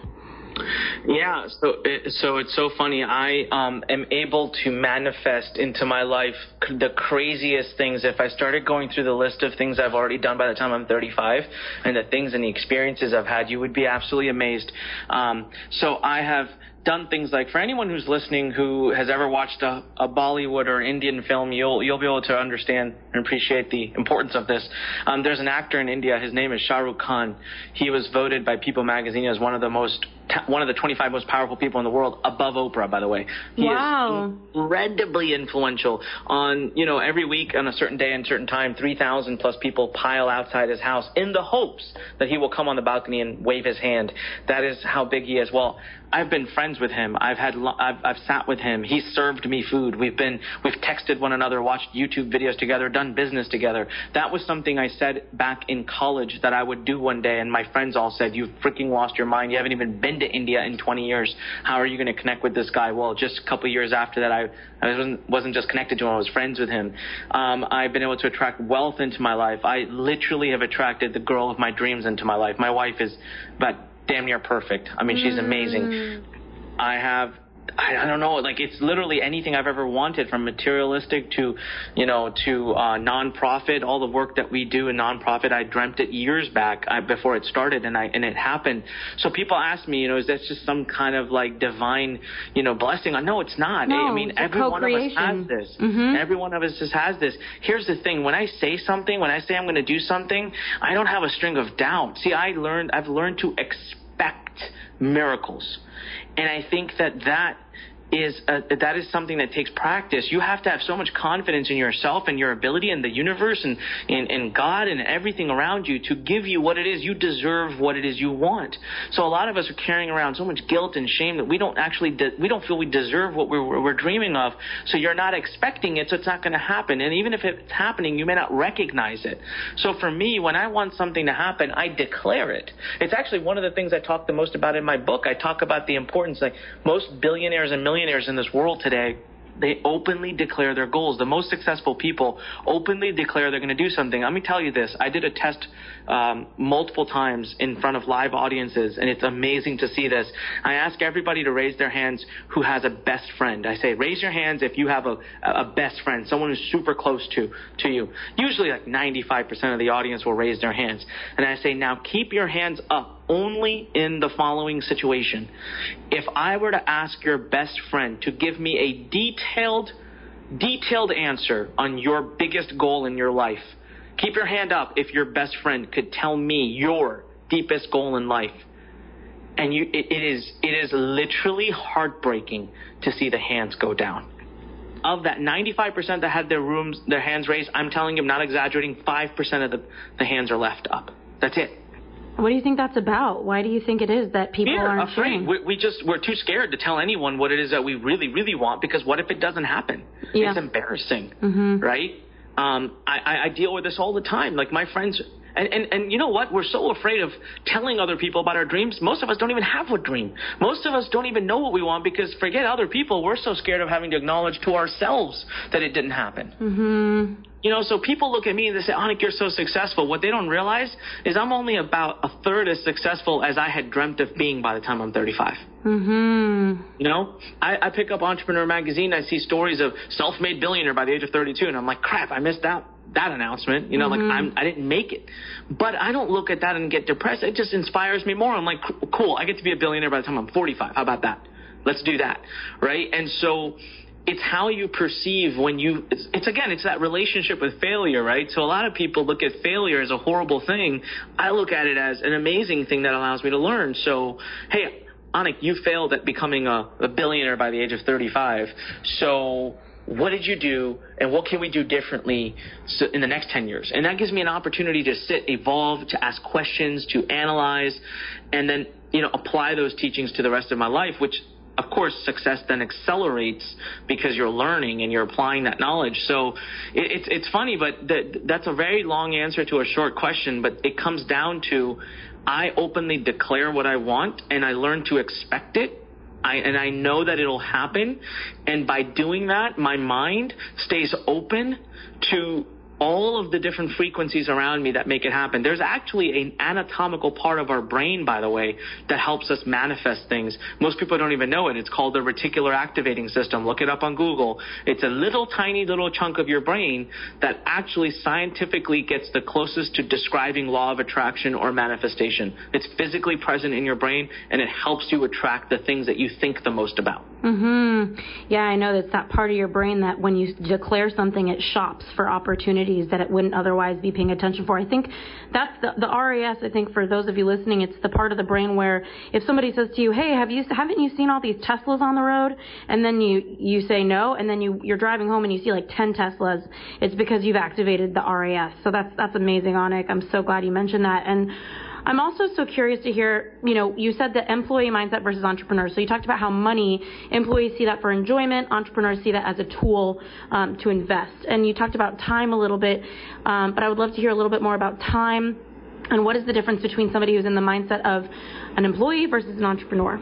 Yeah, so it, so it's so funny. I um, am able to manifest into my life the craziest things. If I started going through the list of things I've already done by the time I'm 35, and the things and the experiences I've had, you would be absolutely amazed. Um, so I have done things like for anyone who's listening who has ever watched a, a Bollywood or Indian film, you'll you'll be able to understand and appreciate the importance of this. Um, there's an actor in India. His name is Shah Rukh Khan. He was voted by People Magazine as one of the most one of the 25 most powerful people in the world, above Oprah, by the way. He wow. is incredibly influential. On you know every week on a certain day and certain time, 3,000 plus people pile outside his house in the hopes that he will come on the balcony and wave his hand. That is how big he is. Well, I've been friends with him. I've had I've, I've sat with him. He's served me food. We've been we've texted one another, watched YouTube videos together, done business together. That was something I said back in college that I would do one day, and my friends all said, "You've freaking lost your mind. You haven't even been to India in 20 years. How are you going to connect with this guy?" Well, just a couple years after that, I I wasn't wasn't just connected to him. I was friends with him. Um, I've been able to attract wealth into my life. I literally have attracted the girl of my dreams into my life. My wife is about damn near perfect. I mean, she's amazing. Mm. I have I, don't know, like it's literally anything I've ever wanted from materialistic to, you know, to uh, nonprofit. All the work that we do in nonprofit, I dreamt it years back I, before it started, and I and it happened. So people ask me, you know, is that just some kind of like divine, you know, blessing? No, it's not. No, I mean, every one of us has this. Mhm. Every one of us just has this. Here's the thing: when I say something, when I say I'm going to do something, I don't have a string of doubt. See, I learned, I've learned to expect miracles, and I think that that is that is something that takes practice. You have to have so much confidence in yourself and your ability and the universe and in and God and everything around you to give you what it is you deserve, what it is you want. So a lot of us are carrying around so much guilt and shame that we don't actually de- we don't feel we deserve what we're we're dreaming of. So you're not expecting it, so it's not going to happen. And even if it's happening, you may not recognize it. So for me, when I want something to happen, I declare it. It's actually one of the things I talk the most about in my book. I talk about the importance like most billionaires and millionaires in this world today they openly declare their goals. The most successful people openly declare they're going to do something. Let me tell you this. I did a test um, multiple times in front of live audiences, and it's amazing to see this. I ask everybody to raise their hands who has a best friend. I say, raise your hands if you have a, a best friend, someone who's super close to, to you. Usually, like 95% of the audience will raise their hands. And I say, now keep your hands up only in the following situation. If I were to ask your best friend to give me a detailed, detailed answer on your biggest goal in your life, keep your hand up if your best friend could tell me your deepest goal in life. And you, it, it is, it is literally heartbreaking to see the hands go down. Of that 95% that had their rooms, their hands raised, I'm telling you, I'm not exaggerating, 5% of the, the hands are left up. That's it. What do you think that's about? Why do you think it is that people Fear, aren't afraid. We, we just we're too scared to tell anyone what it is that we really, really want because what if it doesn't happen? Yeah. It's embarrassing, Mhm. right? Um, I, I, I deal with this all the time. Like my friends, and, and and you know what? We're so afraid of telling other people about our dreams. Most of us don't even have a dream. Most of us don't even know what we want because forget other people. We're so scared of having to acknowledge to ourselves that it didn't happen. Mhm. You know, so people look at me and they say, Anik, you're so successful. What they don't realize is I'm only about a third as successful as I had dreamt of being by the time I'm 35. Mhm. You know, I, I pick up Entrepreneur Magazine, I see stories of self-made billionaire by the age of 32, and I'm like, crap, I missed out that announcement. You know, like mm-hmm. I'm, I didn't make it. But I don't look at that and get depressed. It just inspires me more. I'm like, cool, I get to be a billionaire by the time I'm 45. How about that? Let's do that, right? And so it's how you perceive when you it's, it's again it's that relationship with failure right so a lot of people look at failure as a horrible thing i look at it as an amazing thing that allows me to learn so hey Anik, you failed at becoming a, a billionaire by the age of 35 so what did you do and what can we do differently so in the next 10 years and that gives me an opportunity to sit evolve to ask questions to analyze and then you know apply those teachings to the rest of my life which of course, success then accelerates because you're learning and you're applying that knowledge. So it, it's it's funny, but th- that's a very long answer to a short question. But it comes down to I openly declare what I want and I learn to expect it. I, and I know that it'll happen. And by doing that, my mind stays open to all of the different frequencies around me that make it happen. There's actually an anatomical part of our brain, by the way, that helps us manifest things. Most people don't even know it. It's called the reticular activating system. Look it up on Google. It's a little tiny little chunk of your brain that actually scientifically gets the closest to describing law of attraction or manifestation. It's physically present in your brain and it helps you attract the things that you think the most about. Mhm. Yeah, I know that's that part of your brain that when you declare something it shops for opportunities that it wouldn't otherwise be paying attention for. I think that's the the RAS, I think for those of you listening, it's the part of the brain where if somebody says to you, "Hey, have you haven't you seen all these Teslas on the road?" and then you you say no and then you you're driving home and you see like 10 Teslas, it's because you've activated the RAS. So that's that's amazing, Anik. I'm so glad you mentioned that. And I'm also so curious to hear, you know, you said the employee mindset versus entrepreneur. So you talked about how money, employees see that for enjoyment, entrepreneurs see that as a tool um, to invest. And you talked about time a little bit, um, but I would love to hear a little bit more about time and what is the difference between somebody who's in the mindset of an employee versus an entrepreneur.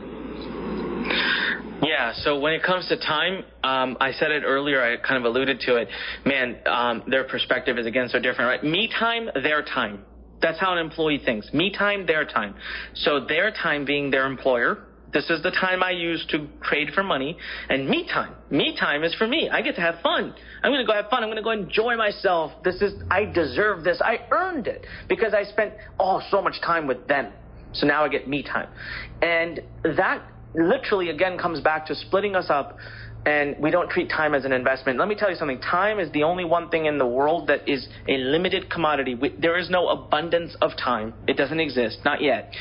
Yeah, so when it comes to time, um, I said it earlier, I kind of alluded to it. Man, um, their perspective is again so different, right? Me time, their time. That's how an employee thinks. Me time, their time. So their time being their employer. This is the time I use to trade for money. And me time. Me time is for me. I get to have fun. I'm going to go have fun. I'm going to go enjoy myself. This is, I deserve this. I earned it because I spent, oh, so much time with them. So now I get me time. And that literally again comes back to splitting us up and we don't treat time as an investment. Let me tell you something. Time is the only one thing in the world that is a limited commodity. We, there is no abundance of time. It doesn't exist, not yet.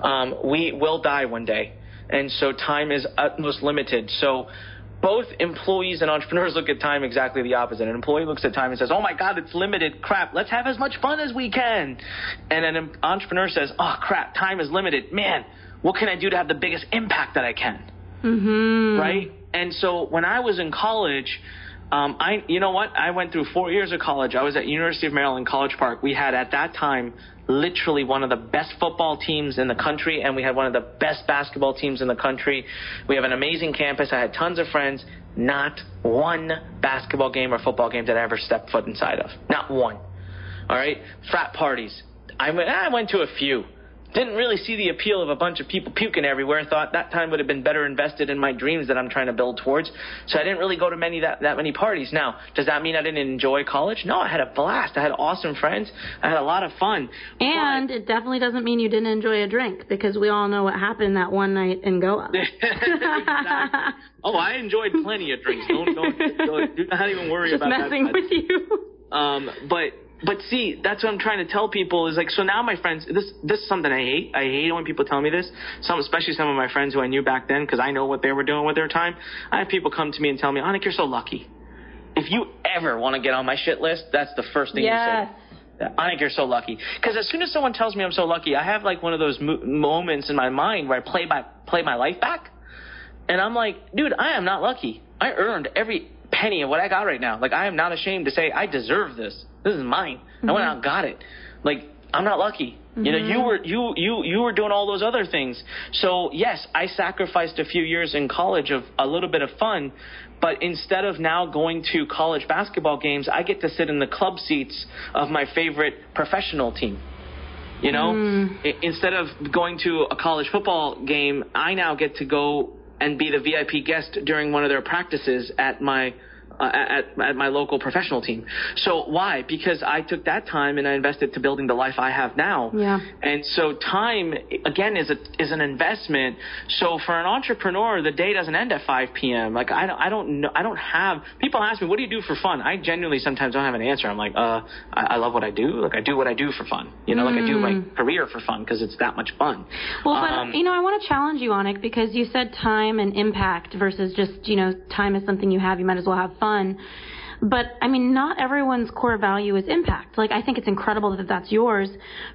Um, we will die one day, and so time is utmost limited. So both employees and entrepreneurs look at time exactly the opposite. An employee looks at time and says, "Oh my God, it's limited. Crap. Let's have as much fun as we can." And an entrepreneur says, "Oh crap, time is limited. Man, what can I do to have the biggest impact that I can?" Mm-hmm. Right and so when I was in college, um, I, you know what? I went through four years of college. I was at University of Maryland College Park. We had at that time literally one of the best football teams in the country, and we had one of the best basketball teams in the country. We have an amazing campus. I had tons of friends. Not one basketball game or football game that I ever stepped foot inside of. Not one. All right. Frat parties. I went. I went to a few. Didn't really see the appeal of a bunch of people puking everywhere. Thought that time would have been better invested in my dreams that I'm trying to build towards. So I didn't really go to many that, that many parties. Now, does that mean I didn't enjoy college? No, I had a blast. I had awesome friends. I had a lot of fun. And but, it definitely doesn't mean you didn't enjoy a drink because we all know what happened that one night in Goa. Oh, I enjoyed plenty of drinks. Don't don't, don't do not even worry Just about messing that. with you. Um, but but see, that's what I'm trying to tell people is like, so now my friends, this this is something I hate. I hate when people tell me this. Some, especially some of my friends who I knew back then, because I know what they were doing with their time. I have people come to me and tell me, Anik, you're so lucky. If you ever want to get on my shit list, that's the first thing yes. you say. Anik, you're so lucky. Because as soon as someone tells me I'm so lucky, I have like one of those mo- moments in my mind where I play my play my life back, and I'm like, dude, I am not lucky. I earned every penny of what I got right now. Like I am not ashamed to say I deserve this. This is mine. Mm-hmm. I went out and got it. Like I'm not lucky. Mm-hmm. You know, you mm-hmm. were you you you were doing all those other things. So yes, I sacrificed a few years in college of a little bit of fun, but instead of now going to college basketball games, I get to sit in the club seats of my favorite professional team. You know, mm. I, instead of going to a college football game, I now get to go and be the VIP guest during one of their practices at my uh, at, at my local professional team. So why? Because I took that time and I invested to building the life I have now. Yeah. And so time again is a is an investment. So for an entrepreneur, the day doesn't end at 5 p.m. Like I don't I don't know I don't have people ask me what do you do for fun. I genuinely sometimes don't have an answer. I'm like uh I, I love what I do. Like I do what I do for fun. You know, mm. like I do my mm. career for fun because it's that much fun. Well, um, but you know I want to challenge you on it because you said time and impact versus just you know time is something you have. You might as well have fun. But I mean, not everyone's core value is impact. Like, I think it's incredible that that's yours.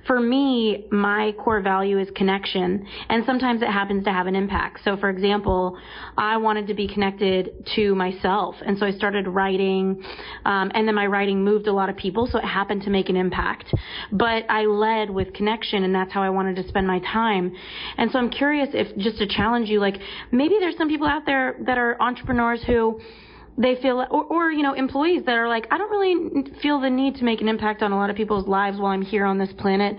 For me, my core value is connection, and sometimes it happens to have an impact. So, for example, I wanted to be connected to myself, and so I started writing, um, and then my writing moved a lot of people, so it happened to make an impact. But I led with connection, and that's how I wanted to spend my time. And so I'm curious if, just to challenge you, like, maybe there's some people out there that are entrepreneurs who, they feel, or, or, you know, employees that are like, I don't really feel the need to make an impact on a lot of people's lives while I'm here on this planet.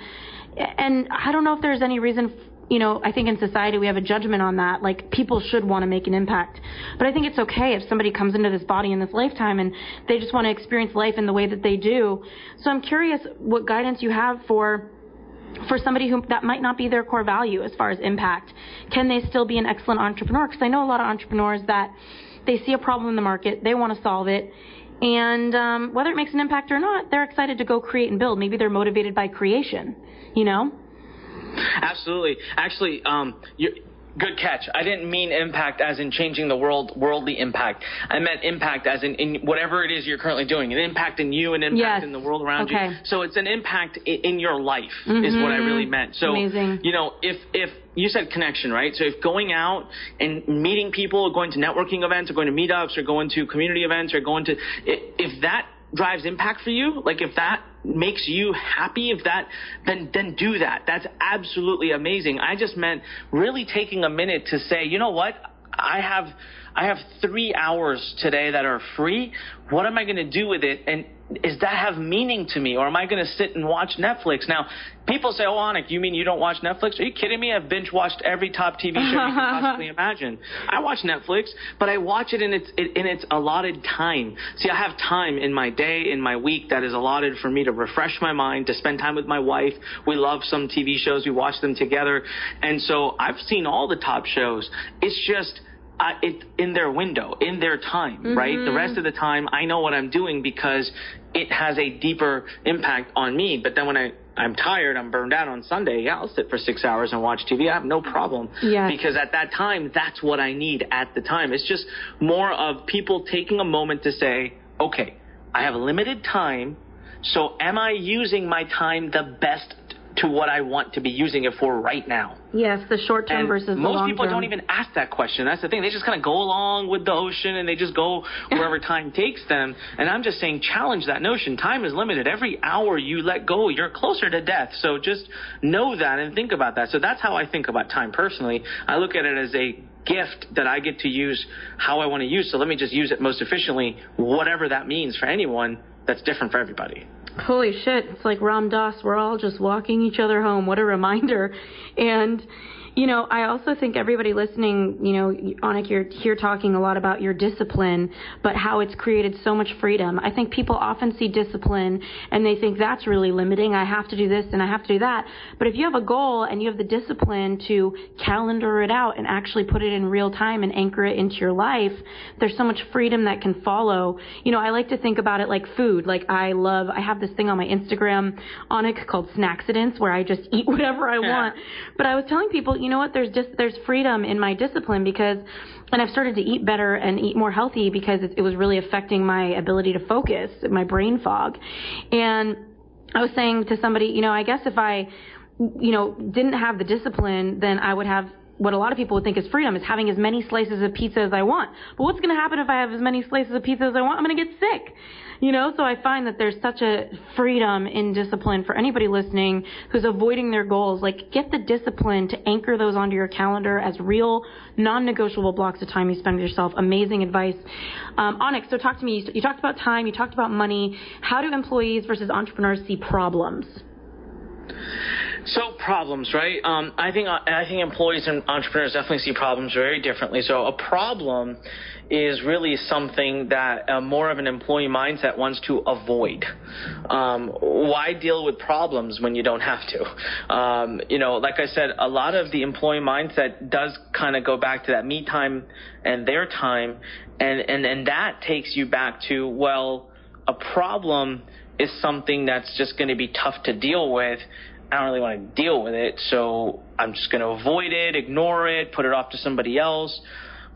And I don't know if there's any reason, you know, I think in society we have a judgment on that. Like, people should want to make an impact. But I think it's okay if somebody comes into this body in this lifetime and they just want to experience life in the way that they do. So I'm curious what guidance you have for for somebody who that might not be their core value as far as impact can they still be an excellent entrepreneur because i know a lot of entrepreneurs that they see a problem in the market, they want to solve it, and um, whether it makes an impact or not, they're excited to go create and build. Maybe they're motivated by creation, you know? Absolutely. Actually, um, Good catch. I didn't mean impact as in changing the world, worldly impact. I meant impact as in, in whatever it is you're currently doing, an impact in you, an impact yes. in the world around okay. you. So it's an impact in, in your life mm-hmm. is what I really meant. So Amazing. you know, if if you said connection, right? So if going out and meeting people, going to networking events, or going to meetups, or going to community events, or going to if that drives impact for you, like if that makes you happy, if that, then then do that. That's absolutely amazing. I just meant really taking a minute to say, you know what, I have I have three hours today that are free. What am I going to do with it? And does that have meaning to me? Or am I going to sit and watch Netflix? Now, people say, oh, Anik, you mean you don't watch Netflix? Are you kidding me? I've binge watched every top TV show you can possibly imagine. I watch Netflix, but I watch it in its, in its allotted time. See, I have time in my day, in my week that is allotted for me to refresh my mind, to spend time with my wife. We love some TV shows. We watch them together. And so I've seen all the top shows. It's just, uh, it in their window, in their time, mm-hmm. right? The rest of the time, I know what I'm doing because it has a deeper impact on me. But then when I I'm tired, I'm burned out on Sunday, yeah, I'll sit for six hours and watch TV. I have no problem. Yes. Because at that time, that's what I need at the time. It's just more of people taking a moment to say, okay, I have limited time. So am I using my time the best to what I want to be using it for right now. Yes, the short term versus the long term. Most people term. don't even ask that question. That's the thing. They just kind of go along with the ocean and they just go wherever time takes them. And I'm just saying, challenge that notion. Time is limited. Every hour you let go, you're closer to death. So just know that and think about that. So that's how I think about time personally. I look at it as a gift that I get to use how I want to use. So let me just use it most efficiently, whatever that means for anyone. That's different for everybody. Holy shit, it's like Ram Dass. We're all just walking each other home. What a reminder. And you know, I also think everybody listening, you know, Anik, you're here talking a lot about your discipline, but how it's created so much freedom. I think people often see discipline and they think that's really limiting. I have to do this and I have to do that. But if you have a goal and you have the discipline to calendar it out and actually put it in real time and anchor it into your life, there's so much freedom that can follow. You know, I like to think about it like food. Like I love, I have this thing on my Instagram, Anik, called Snacksidents, where I just eat whatever I want. But I was telling people, you you know what? There's just there's freedom in my discipline because, and I've started to eat better and eat more healthy because it, it was really affecting my ability to focus, my brain fog, and I was saying to somebody, you know, I guess if I, you know, didn't have the discipline, then I would have what a lot of people would think is freedom is having as many slices of pizza as I want. But what's going to happen if I have as many slices of pizza as I want? I'm going to get sick. You know, so I find that there's such a freedom in discipline for anybody listening who's avoiding their goals. Like, get the discipline to anchor those onto your calendar as real, non-negotiable blocks of time you spend with yourself. Amazing advice. Um, Anik, so talk to me. You talked about time. You talked about money. How do employees versus entrepreneurs see problems? So problems, right? Um, I think I think employees and entrepreneurs definitely see problems very differently. So a problem is really something that uh, more of an employee mindset wants to avoid. Um, why deal with problems when you don't have to? Um, you know, like I said, a lot of the employee mindset does kind of go back to that me time and their time, and and and that takes you back to well, a problem is something that's just going to be tough to deal with. I don't really want to deal with it, so I'm just going to avoid it, ignore it, put it off to somebody else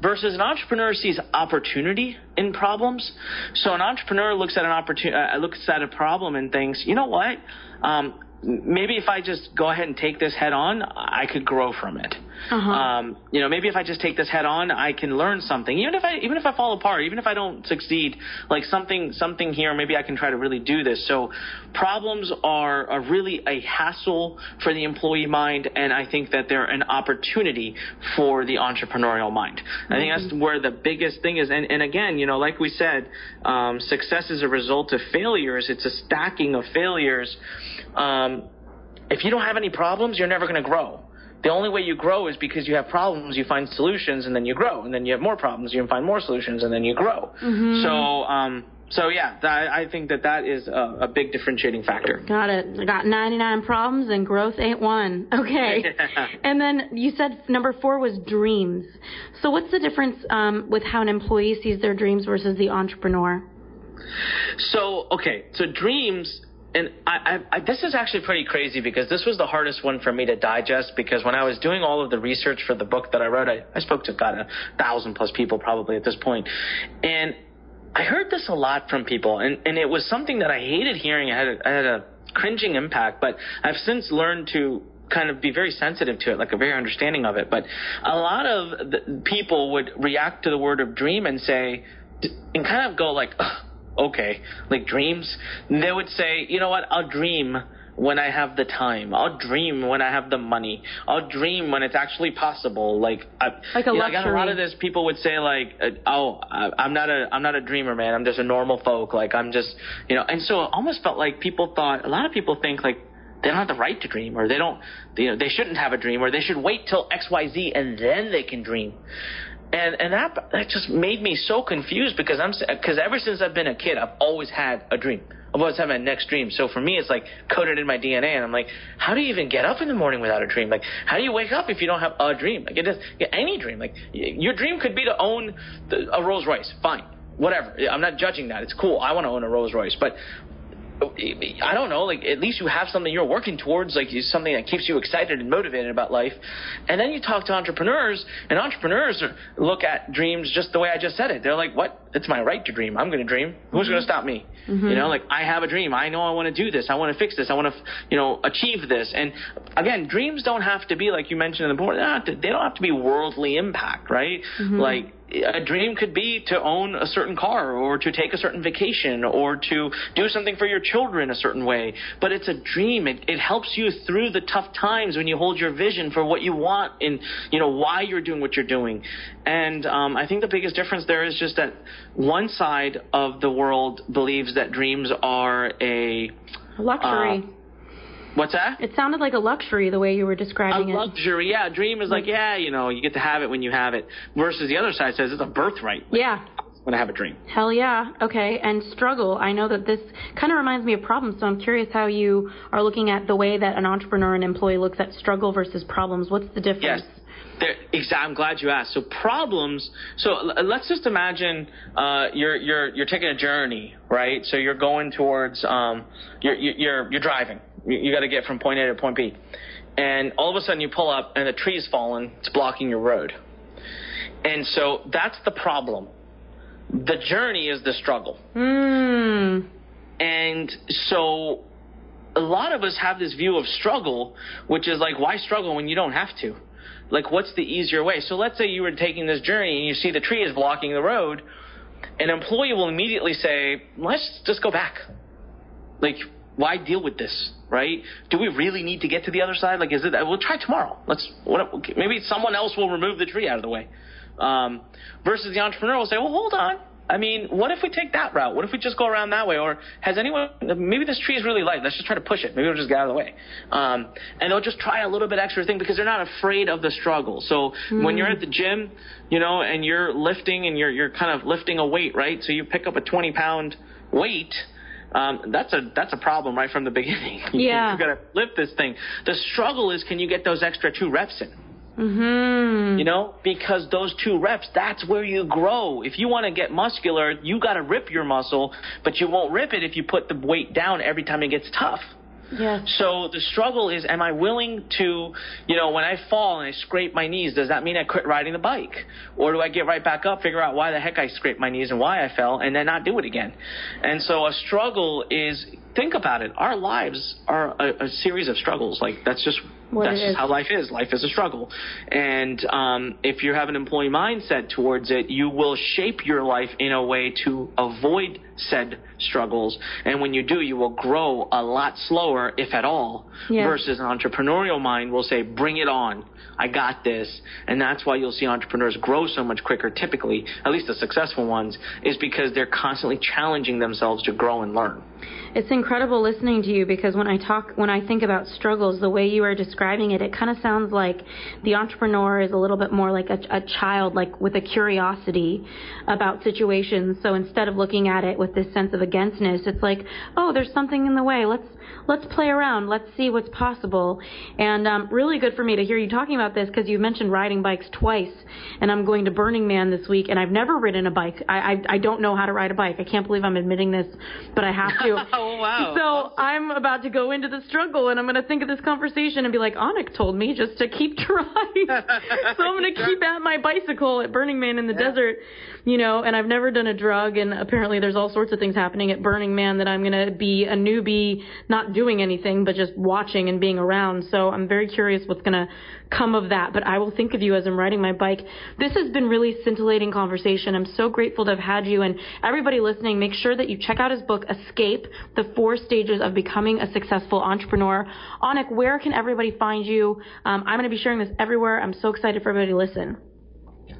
versus an entrepreneur sees opportunity in problems. So an entrepreneur looks at an opportunity, uh, looks at a problem and thinks, you know what? Um, maybe if I just go ahead and take this head on, I could grow from it. Uh-huh. Um, you know, maybe if I just take this head on, I can learn something. Even if I even if I fall apart, even if I don't succeed, like something something here, maybe I can try to really do this. So problems are, are really a hassle for the employee mind, and I think that they're an opportunity for the entrepreneurial mind. Mm-hmm. I think that's mm-hmm. where the biggest thing is. And, and again, you know, like we said, um, success is a result of failures. It's a stacking of failures. Um, if you don't have any problems, you're never going to grow. The only way you grow is because you have problems, you find solutions, and then you grow. And then you have more problems, you find more solutions, and then you grow. Mm-hmm. So, um, so yeah, that, I think that that is a, a, big differentiating factor. Got it. I got 99 problems and growth ain't one. Okay. and then you said number four was dreams. So what's the difference um, with how an employee sees their dreams versus the entrepreneur? So okay, so dreams and I, I, I, this is actually pretty crazy because this was the hardest one for me to digest because when I was doing all of the research for the book that I wrote, I, I spoke to God a thousand plus people probably at this point, and I heard this a lot from people, and, and it was something that I hated hearing. I had a, I had a cringing impact, but I've since learned to kind of be very sensitive to it, like a very understanding of it. But a lot of people would react to the word of dream and say, and kind of go like okay, like dreams. They would say, you know what, I'll dream when I have the time. I'll dream when I have the money. I'll dream when it's actually possible. Like, I, like a know, a lot of this. People would say like, uh, oh, I'm not a, I'm not a dreamer, man. I'm just a normal folk. Like, I'm just, you know. And so it almost felt like people thought. A lot of people think like they don't have the right to dream, or they don't, you know, they shouldn't have a dream, or they should wait till X, Y, Z and then they can dream and and that that just made me so confused because I'm because ever since I've been a kid, I've always had a dream. I've always had my next dream. So for me, it's like coded in my DNA, and I'm like, how do you even get up in the morning without a dream? Like, how do you wake up if you don't have a dream? Like, it is yeah, any dream. Like, your dream could be to own the, a Rolls Royce. Fine, whatever. I'm not judging that. It's cool. I want to own a Rolls Royce, but I don't know, like at least you have something you're working towards, like something that keeps you excited and motivated about life. And then you talk to entrepreneurs, and entrepreneurs look at dreams just the way I just said it. They're like, "What? It's my right to dream. I'm going to dream. Who's mm-hmm. going to stop me?" Mm-hmm. You know, like I have a dream. I know I want to do this. I want to fix this. I want to, you know, achieve this. And again, dreams don't have to be like you mentioned in the board. They don't have to be worldly impact, right? Mm-hmm. Like a dream could be to own a certain car or to take a certain vacation or to do something for your children a certain way. But it's a dream. It, it helps you through the tough times when you hold your vision for what you want and, you know, why you're doing what you're doing. And um, I think the biggest difference there is just that one side of the world believes that dreams are a luxury. Uh, What's that? It sounded like a luxury the way you were describing a it. A luxury, yeah. A Dream is like, yeah, you know, you get to have it when you have it. Versus the other side says it's a birthright. Yeah. When I have a dream. Hell yeah. Okay. And struggle. I know that this kind of reminds me of problems, so I'm curious how you are looking at the way that an entrepreneur and employee looks at struggle versus problems. What's the difference? Yes. There, I'm glad you asked. So problems. So let's just imagine uh, you're you're you're taking a journey, right? So you're going towards um, you're you're you're driving, you, you got to get from point A to point B. And all of a sudden you pull up and the tree's fallen, it's blocking your road. And so that's the problem. The journey is the struggle. Mm. And so a lot of us have this view of struggle, which is like, why struggle when you don't have to? Like, what's the easier way? So let's say you were taking this journey and you see the tree is blocking the road. An employee will immediately say, let's just go back. Like, why deal with this, right? Do we really need to get to the other side? Like, is it? We'll try tomorrow. Let's. What, maybe someone else will remove the tree out of the way. Um, versus the entrepreneur will say, well, hold on. I mean, what if we take that route? What if we just go around that way? Or has anyone? Maybe this tree is really light. Let's just try to push it. Maybe we'll just get out of the way. Um, and they'll just try a little bit extra thing because they're not afraid of the struggle. So mm. when you're at the gym, you know, and you're lifting and you're you're kind of lifting a weight, right? So you pick up a 20 pound weight um, that's a that's a problem right from the beginning. Yeah, you got to lift this thing. The struggle is can you get those extra two reps in? Mm-hmm. You know, because those two reps, that's where you grow. If you want to get muscular, you got to rip your muscle, but you won't rip it if you put the weight down every time it gets tough. Yeah. So the struggle is, am I willing to, you know, when I fall and I scrape my knees, does that mean I quit riding the bike? Or do I get right back up, figure out why the heck I scraped my knees and why I fell, and then not do it again? And so a struggle is, think about it, our lives are a, a series of struggles. Like, that's just what That's just how life is. Life is a struggle. And um, if you have an employee mindset towards it, you will shape your life in a way to avoid said struggles. And when you do, you will grow a lot slower, if at all, yeah. versus an entrepreneurial mind will say, bring it on. I got this. And that's why you'll see entrepreneurs grow so much quicker, typically, at least the successful ones, is because they're constantly challenging themselves to grow and learn. It's incredible listening to you because when I talk, when I think about struggles, the way you are describing it, it kind of sounds like the entrepreneur is a little bit more like a, a child, like with a curiosity about situations. So instead of looking at it with this sense of againstness, it's like, oh, there's something in the way. Let's let's play around. Let's see what's possible. And um, really good for me to hear you talking about this because you mentioned riding bikes twice, and I'm going to Burning Man this week, and I've never ridden a bike. I I, I don't know how to ride a bike. I can't believe I'm admitting this, but I have to. oh wow! So awesome. I'm about to go into the struggle, and I'm going to think of this conversation and be like, Anik told me just to keep trying. so I'm going to keep at my bicycle at Burning Man in the yeah. desert you know, and I've never done a drug, and apparently there's all sorts of things happening at Burning Man that I'm going to be a newbie, not doing anything, but just watching and being around. So I'm very curious what's going to come of that. But I will think of you as I'm riding my bike. This has been really scintillating conversation. I'm so grateful to have had you. And everybody listening, make sure that you check out his book, Escape: The Four Stages of Becoming a Successful Entrepreneur. Anik, where can everybody find you? Um, I'm going to be sharing this everywhere. I'm so excited for everybody to listen.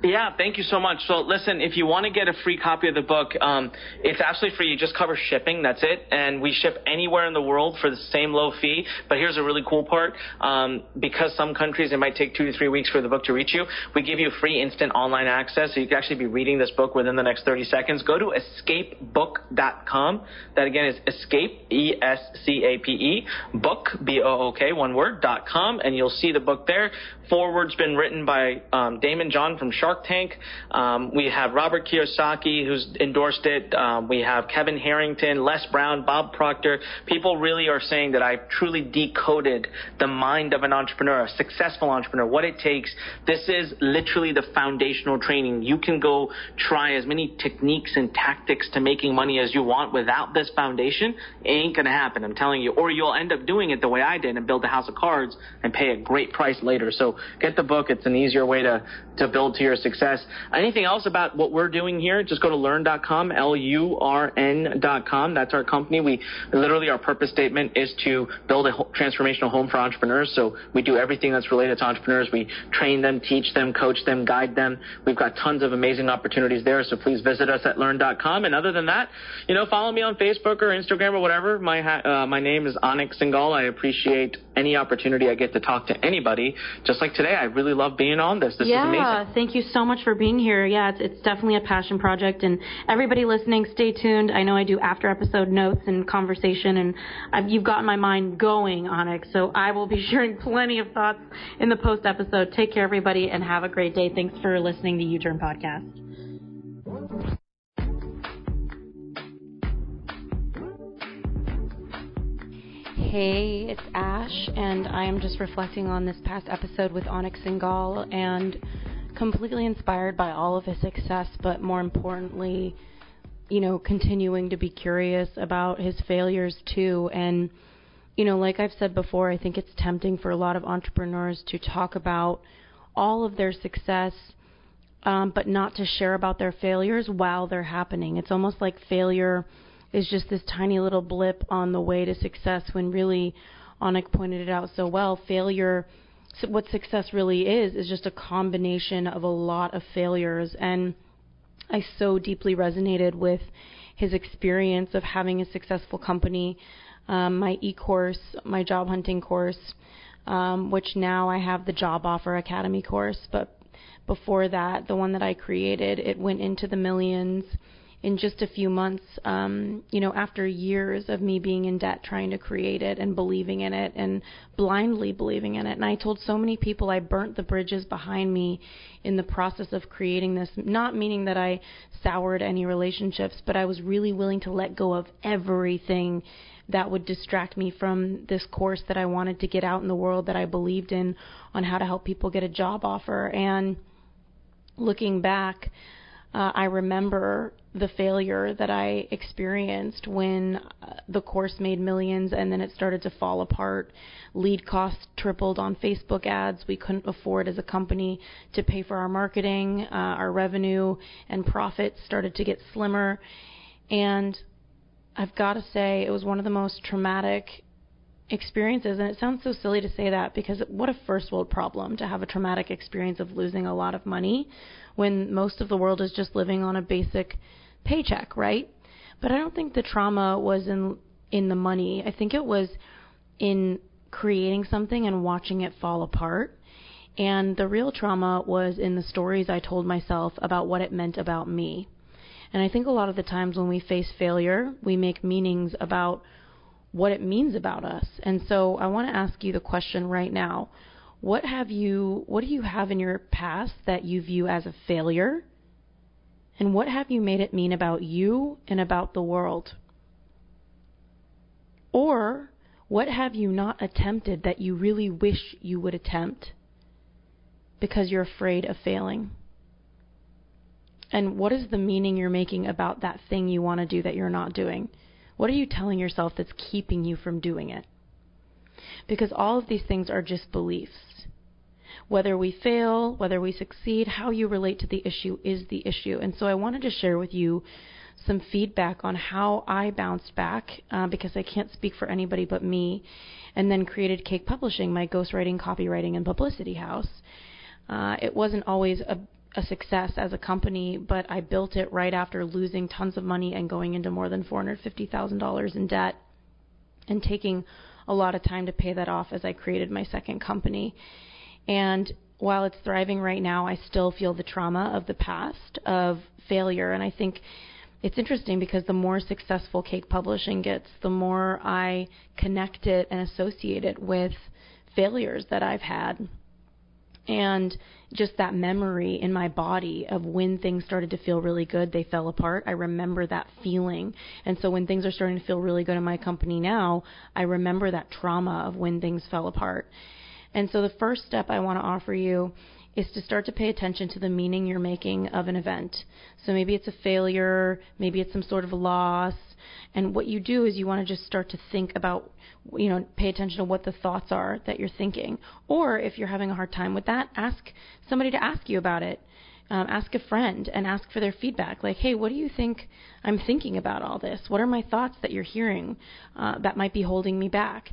Yeah, thank you so much. So listen, if you want to get a free copy of the book, um, it's absolutely free. You just cover shipping. That's it. And we ship anywhere in the world for the same low fee. But here's a really cool part. Um, because some countries it might take two to three weeks for the book to reach you, we give you free instant online access. So you can actually be reading this book within the next 30 seconds. Go to escapebook.com. That again is escape, E-S-C-A-P-E, book, B-O-O-K, one word, dot com. And you'll see the book there. Foreword's been written by um, Daymond John from Shark Tank. Um, we have Robert Kiyosaki, who's endorsed it. Um, we have Kevin Harrington, Les Brown, Bob Proctor. People really are saying that I've truly decoded the mind of an entrepreneur, a successful entrepreneur, what it takes. This is literally the foundational training. You can go try as many techniques and tactics to making money as you want without this foundation. It ain't going to happen, I'm telling you. Or you'll end up doing it the way I did and build a house of cards and pay a great price later. So get the book. It's an easier way to, to build to your success. Anything else about what we're doing here? Just go to lurn.com, L-U-R-N.com. That's our company. We literally, our purpose statement is to build a transformational home for entrepreneurs. So we do everything that's related to entrepreneurs. We train them, teach them, coach them, guide them. We've got tons of amazing opportunities there. So please visit us at lurn.com. And other than that, you know, follow me on Facebook or Instagram or whatever. My, uh, my name is Anik Singal. I appreciate any opportunity I get to talk to anybody. Just like today, I really love being on this. This yeah, is amazing. Thank you so much for being here. Yeah, it's, it's definitely a passion project. And everybody listening, stay tuned. I know I do after episode notes and conversation, and I've, you've gotten my mind going on it. So I will be sharing plenty of thoughts in the post episode. Take care, everybody, and have a great day. Thanks for listening to You Turn Podcast. Hey, it's Ash, and I am just reflecting on this past episode with Anik Singal and completely inspired by all of his success, but more importantly, you know, continuing to be curious about his failures too. And, you know, like I've said before, I think it's tempting for a lot of entrepreneurs to talk about all of their success, um, but not to share about their failures while they're happening. It's almost like failure is just this tiny little blip on the way to success when really, Anik pointed it out so well, failure what success really is is just a combination of a lot of failures. And I so deeply resonated with his experience of having a successful company, um, my e-course, my job hunting course, um, which now I have the Job Offer Academy course. But before that, the one that I created, it went into the millions in just a few months, um, you know, after years of me being in debt trying to create it and believing in it and blindly believing in it. And I told so many people I burnt the bridges behind me in the process of creating this, not meaning that I soured any relationships, but I was really willing to let go of everything that would distract me from this course that I wanted to get out in the world that I believed in on how to help people get a job offer. And looking back, uh, I remember the failure that I experienced when uh, the course made millions and then it started to fall apart. Lead costs tripled on Facebook ads. We couldn't afford as a company to pay for our marketing. Uh, our revenue and profits started to get slimmer. And I've got to say, it was one of the most traumatic experiences. And it sounds so silly to say that because what a first world problem to have a traumatic experience of losing a lot of money when most of the world is just living on a basic paycheck, right? But I don't think the trauma was in in the money. I think it was in creating something and watching it fall apart. And the real trauma was in the stories I told myself about what it meant about me. And I think a lot of the times when we face failure, we make meanings about what it means about us. And so I want to ask you the question right now. What have you what do you have in your past that you view as a failure? And what have you made it mean about you and about the world? Or what have you not attempted that you really wish you would attempt because you're afraid of failing? And what is the meaning you're making about that thing you want to do that you're not doing? What are you telling yourself that's keeping you from doing it? Because all of these things are just beliefs. Whether we fail, whether we succeed, how you relate to the issue is the issue. And so I wanted to share with you some feedback on how I bounced back uh, because I can't speak for anybody but me, and then created Cake Publishing, my ghostwriting, copywriting, and publicity house. Uh, it wasn't always a a success as a company, but I built it right after losing tons of money and going into more than $450,000 in debt and taking a lot of time to pay that off as I created my second company. And while it's thriving right now, I still feel the trauma of the past of failure. And I think it's interesting because the more successful cake publishing gets, the more I connect it and associate it with failures that I've had and just that memory in my body of when things started to feel really good, they fell apart. I remember that feeling. And so when things are starting to feel really good in my company now, I remember that trauma of when things fell apart. And so the first step I want to offer you is to start to pay attention to the meaning you're making of an event. So maybe it's a failure, maybe it's some sort of a loss, and what you do is you want to just start to think about, you know, pay attention to what the thoughts are that you're thinking. Or if you're having a hard time with that, ask somebody to ask you about it. Um, ask a friend and ask for their feedback. Like, hey, what do you think I'm thinking about all this? What are my thoughts that you're hearing uh, that might be holding me back?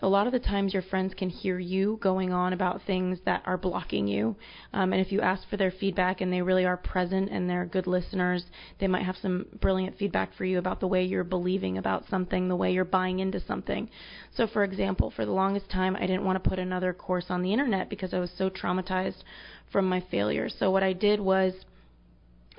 A lot of the times your friends can hear you going on about things that are blocking you. Um, and if you ask for their feedback and they really are present and they're good listeners, they might have some brilliant feedback for you about the way you're believing about something, the way you're buying into something. So, for example, for the longest time, I didn't want to put another course on the internet because I was so traumatized from my failure. So, what I did was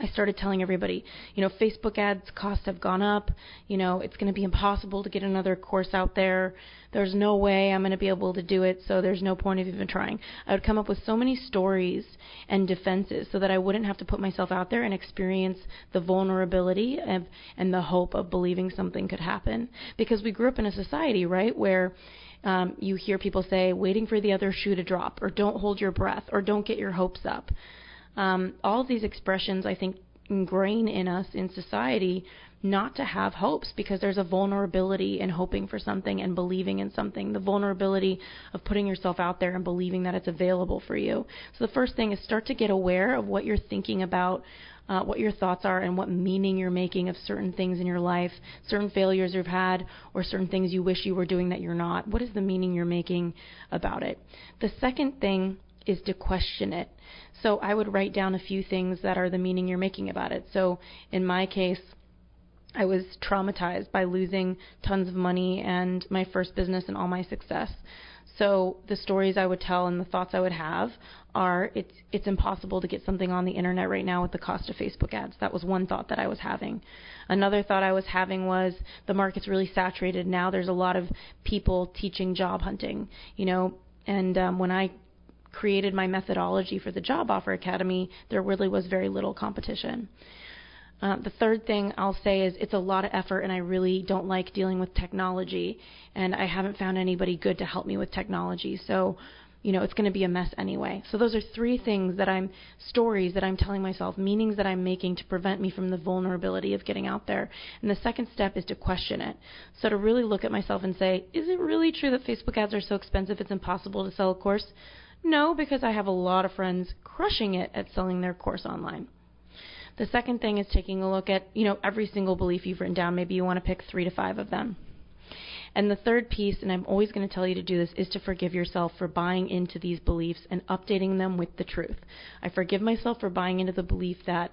I started telling everybody, you know, Facebook ads costs have gone up. You know, it's going to be impossible to get another course out there. There's no way I'm going to be able to do it, so there's no point of even trying. I would come up with so many stories and defenses so that I wouldn't have to put myself out there and experience the vulnerability of, and the hope of believing something could happen. Because we grew up in a society, right, where um, you hear people say, waiting for the other shoe to drop, or don't hold your breath, or don't get your hopes up. Um, all of these expressions, I think, ingrain in us in society not to have hopes because there's a vulnerability in hoping for something and believing in something, the vulnerability of putting yourself out there and believing that it's available for you. So the first thing is start to get aware of what you're thinking about. Uh, what your thoughts are and what meaning you're making of certain things in your life, certain failures you've had, or certain things you wish you were doing that you're not. What is the meaning you're making about it? The second thing is to question it. So I would write down a few things that are the meaning you're making about it. So in my case, I was traumatized by losing tons of money and my first business and all my success. So the stories I would tell and the thoughts I would have are it's it's impossible to get something on the internet right now with the cost of Facebook ads. That was one thought that I was having. Another thought I was having was the market's really saturated now. There's a lot of people teaching job hunting, you know, and um, when I created my methodology for the Job Offer Academy, there really was very little competition. Uh, the third thing I'll say is it's a lot of effort, and I really don't like dealing with technology, and I haven't found anybody good to help me with technology. So you know, it's going to be a mess anyway. So those are three things that I'm stories that I'm telling myself, meanings that I'm making to prevent me from the vulnerability of getting out there. And the second step is to question it. So to really look at myself and say, is it really true that Facebook ads are so expensive it's impossible to sell a course? No, because I have a lot of friends crushing it at selling their course online. The second thing is taking a look at, you know, every single belief you've written down. Maybe you want to pick 3 to 5 of them. And the third piece, and I'm always going to tell you to do this, is to forgive yourself for buying into these beliefs and updating them with the truth. I forgive myself for buying into the belief that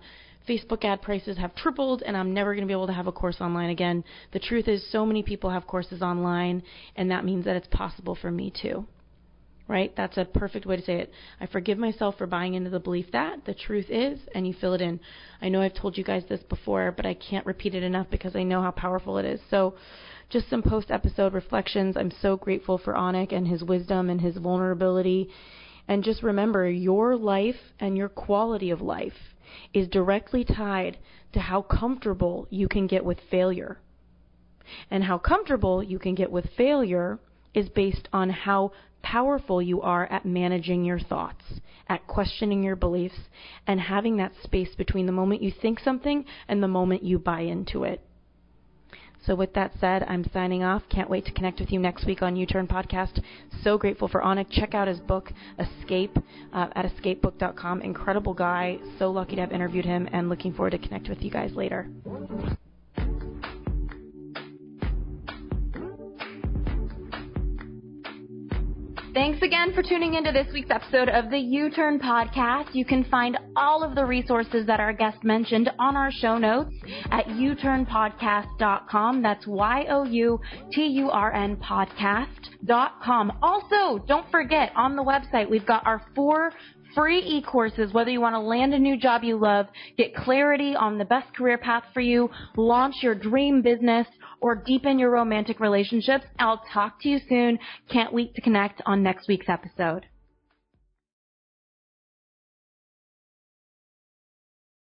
Facebook ad prices have tripled and I'm never going to be able to have a course online again. The truth is, so many people have courses online, and that means that it's possible for me too. Right? That's a perfect way to say it. I forgive myself for buying into the belief that the truth is, and you fill it in. I know I've told you guys this before, but I can't repeat it enough because I know how powerful it is. So, just some post episode reflections. I'm so grateful for Anik and his wisdom and his vulnerability. And just remember, your life and your quality of life is directly tied to how comfortable you can get with failure. And how comfortable you can get with failure is based on how powerful you are at managing your thoughts, at questioning your beliefs, and having that space between the moment you think something and the moment you buy into it. So, with that said, I'm signing off. Can't wait to connect with you next week on You Turn Podcast. So grateful for Anik. Check out his book, Escape, uh, at escapebook.com. Incredible guy. So lucky to have interviewed him and looking forward to connect with you guys later. Thanks again for tuning into this week's episode of the You Turn Podcast. You can find all of the resources that our guest mentioned on our show notes at youturnpodcast.com. That's Y O U T U R N podcast.com. Also, don't forget on the website, we've got our four free e-courses, whether you want to land a new job you love, get clarity on the best career path for you, launch your dream business, or deepen your romantic relationships. I'll talk to you soon. Can't wait to connect on next week's episode.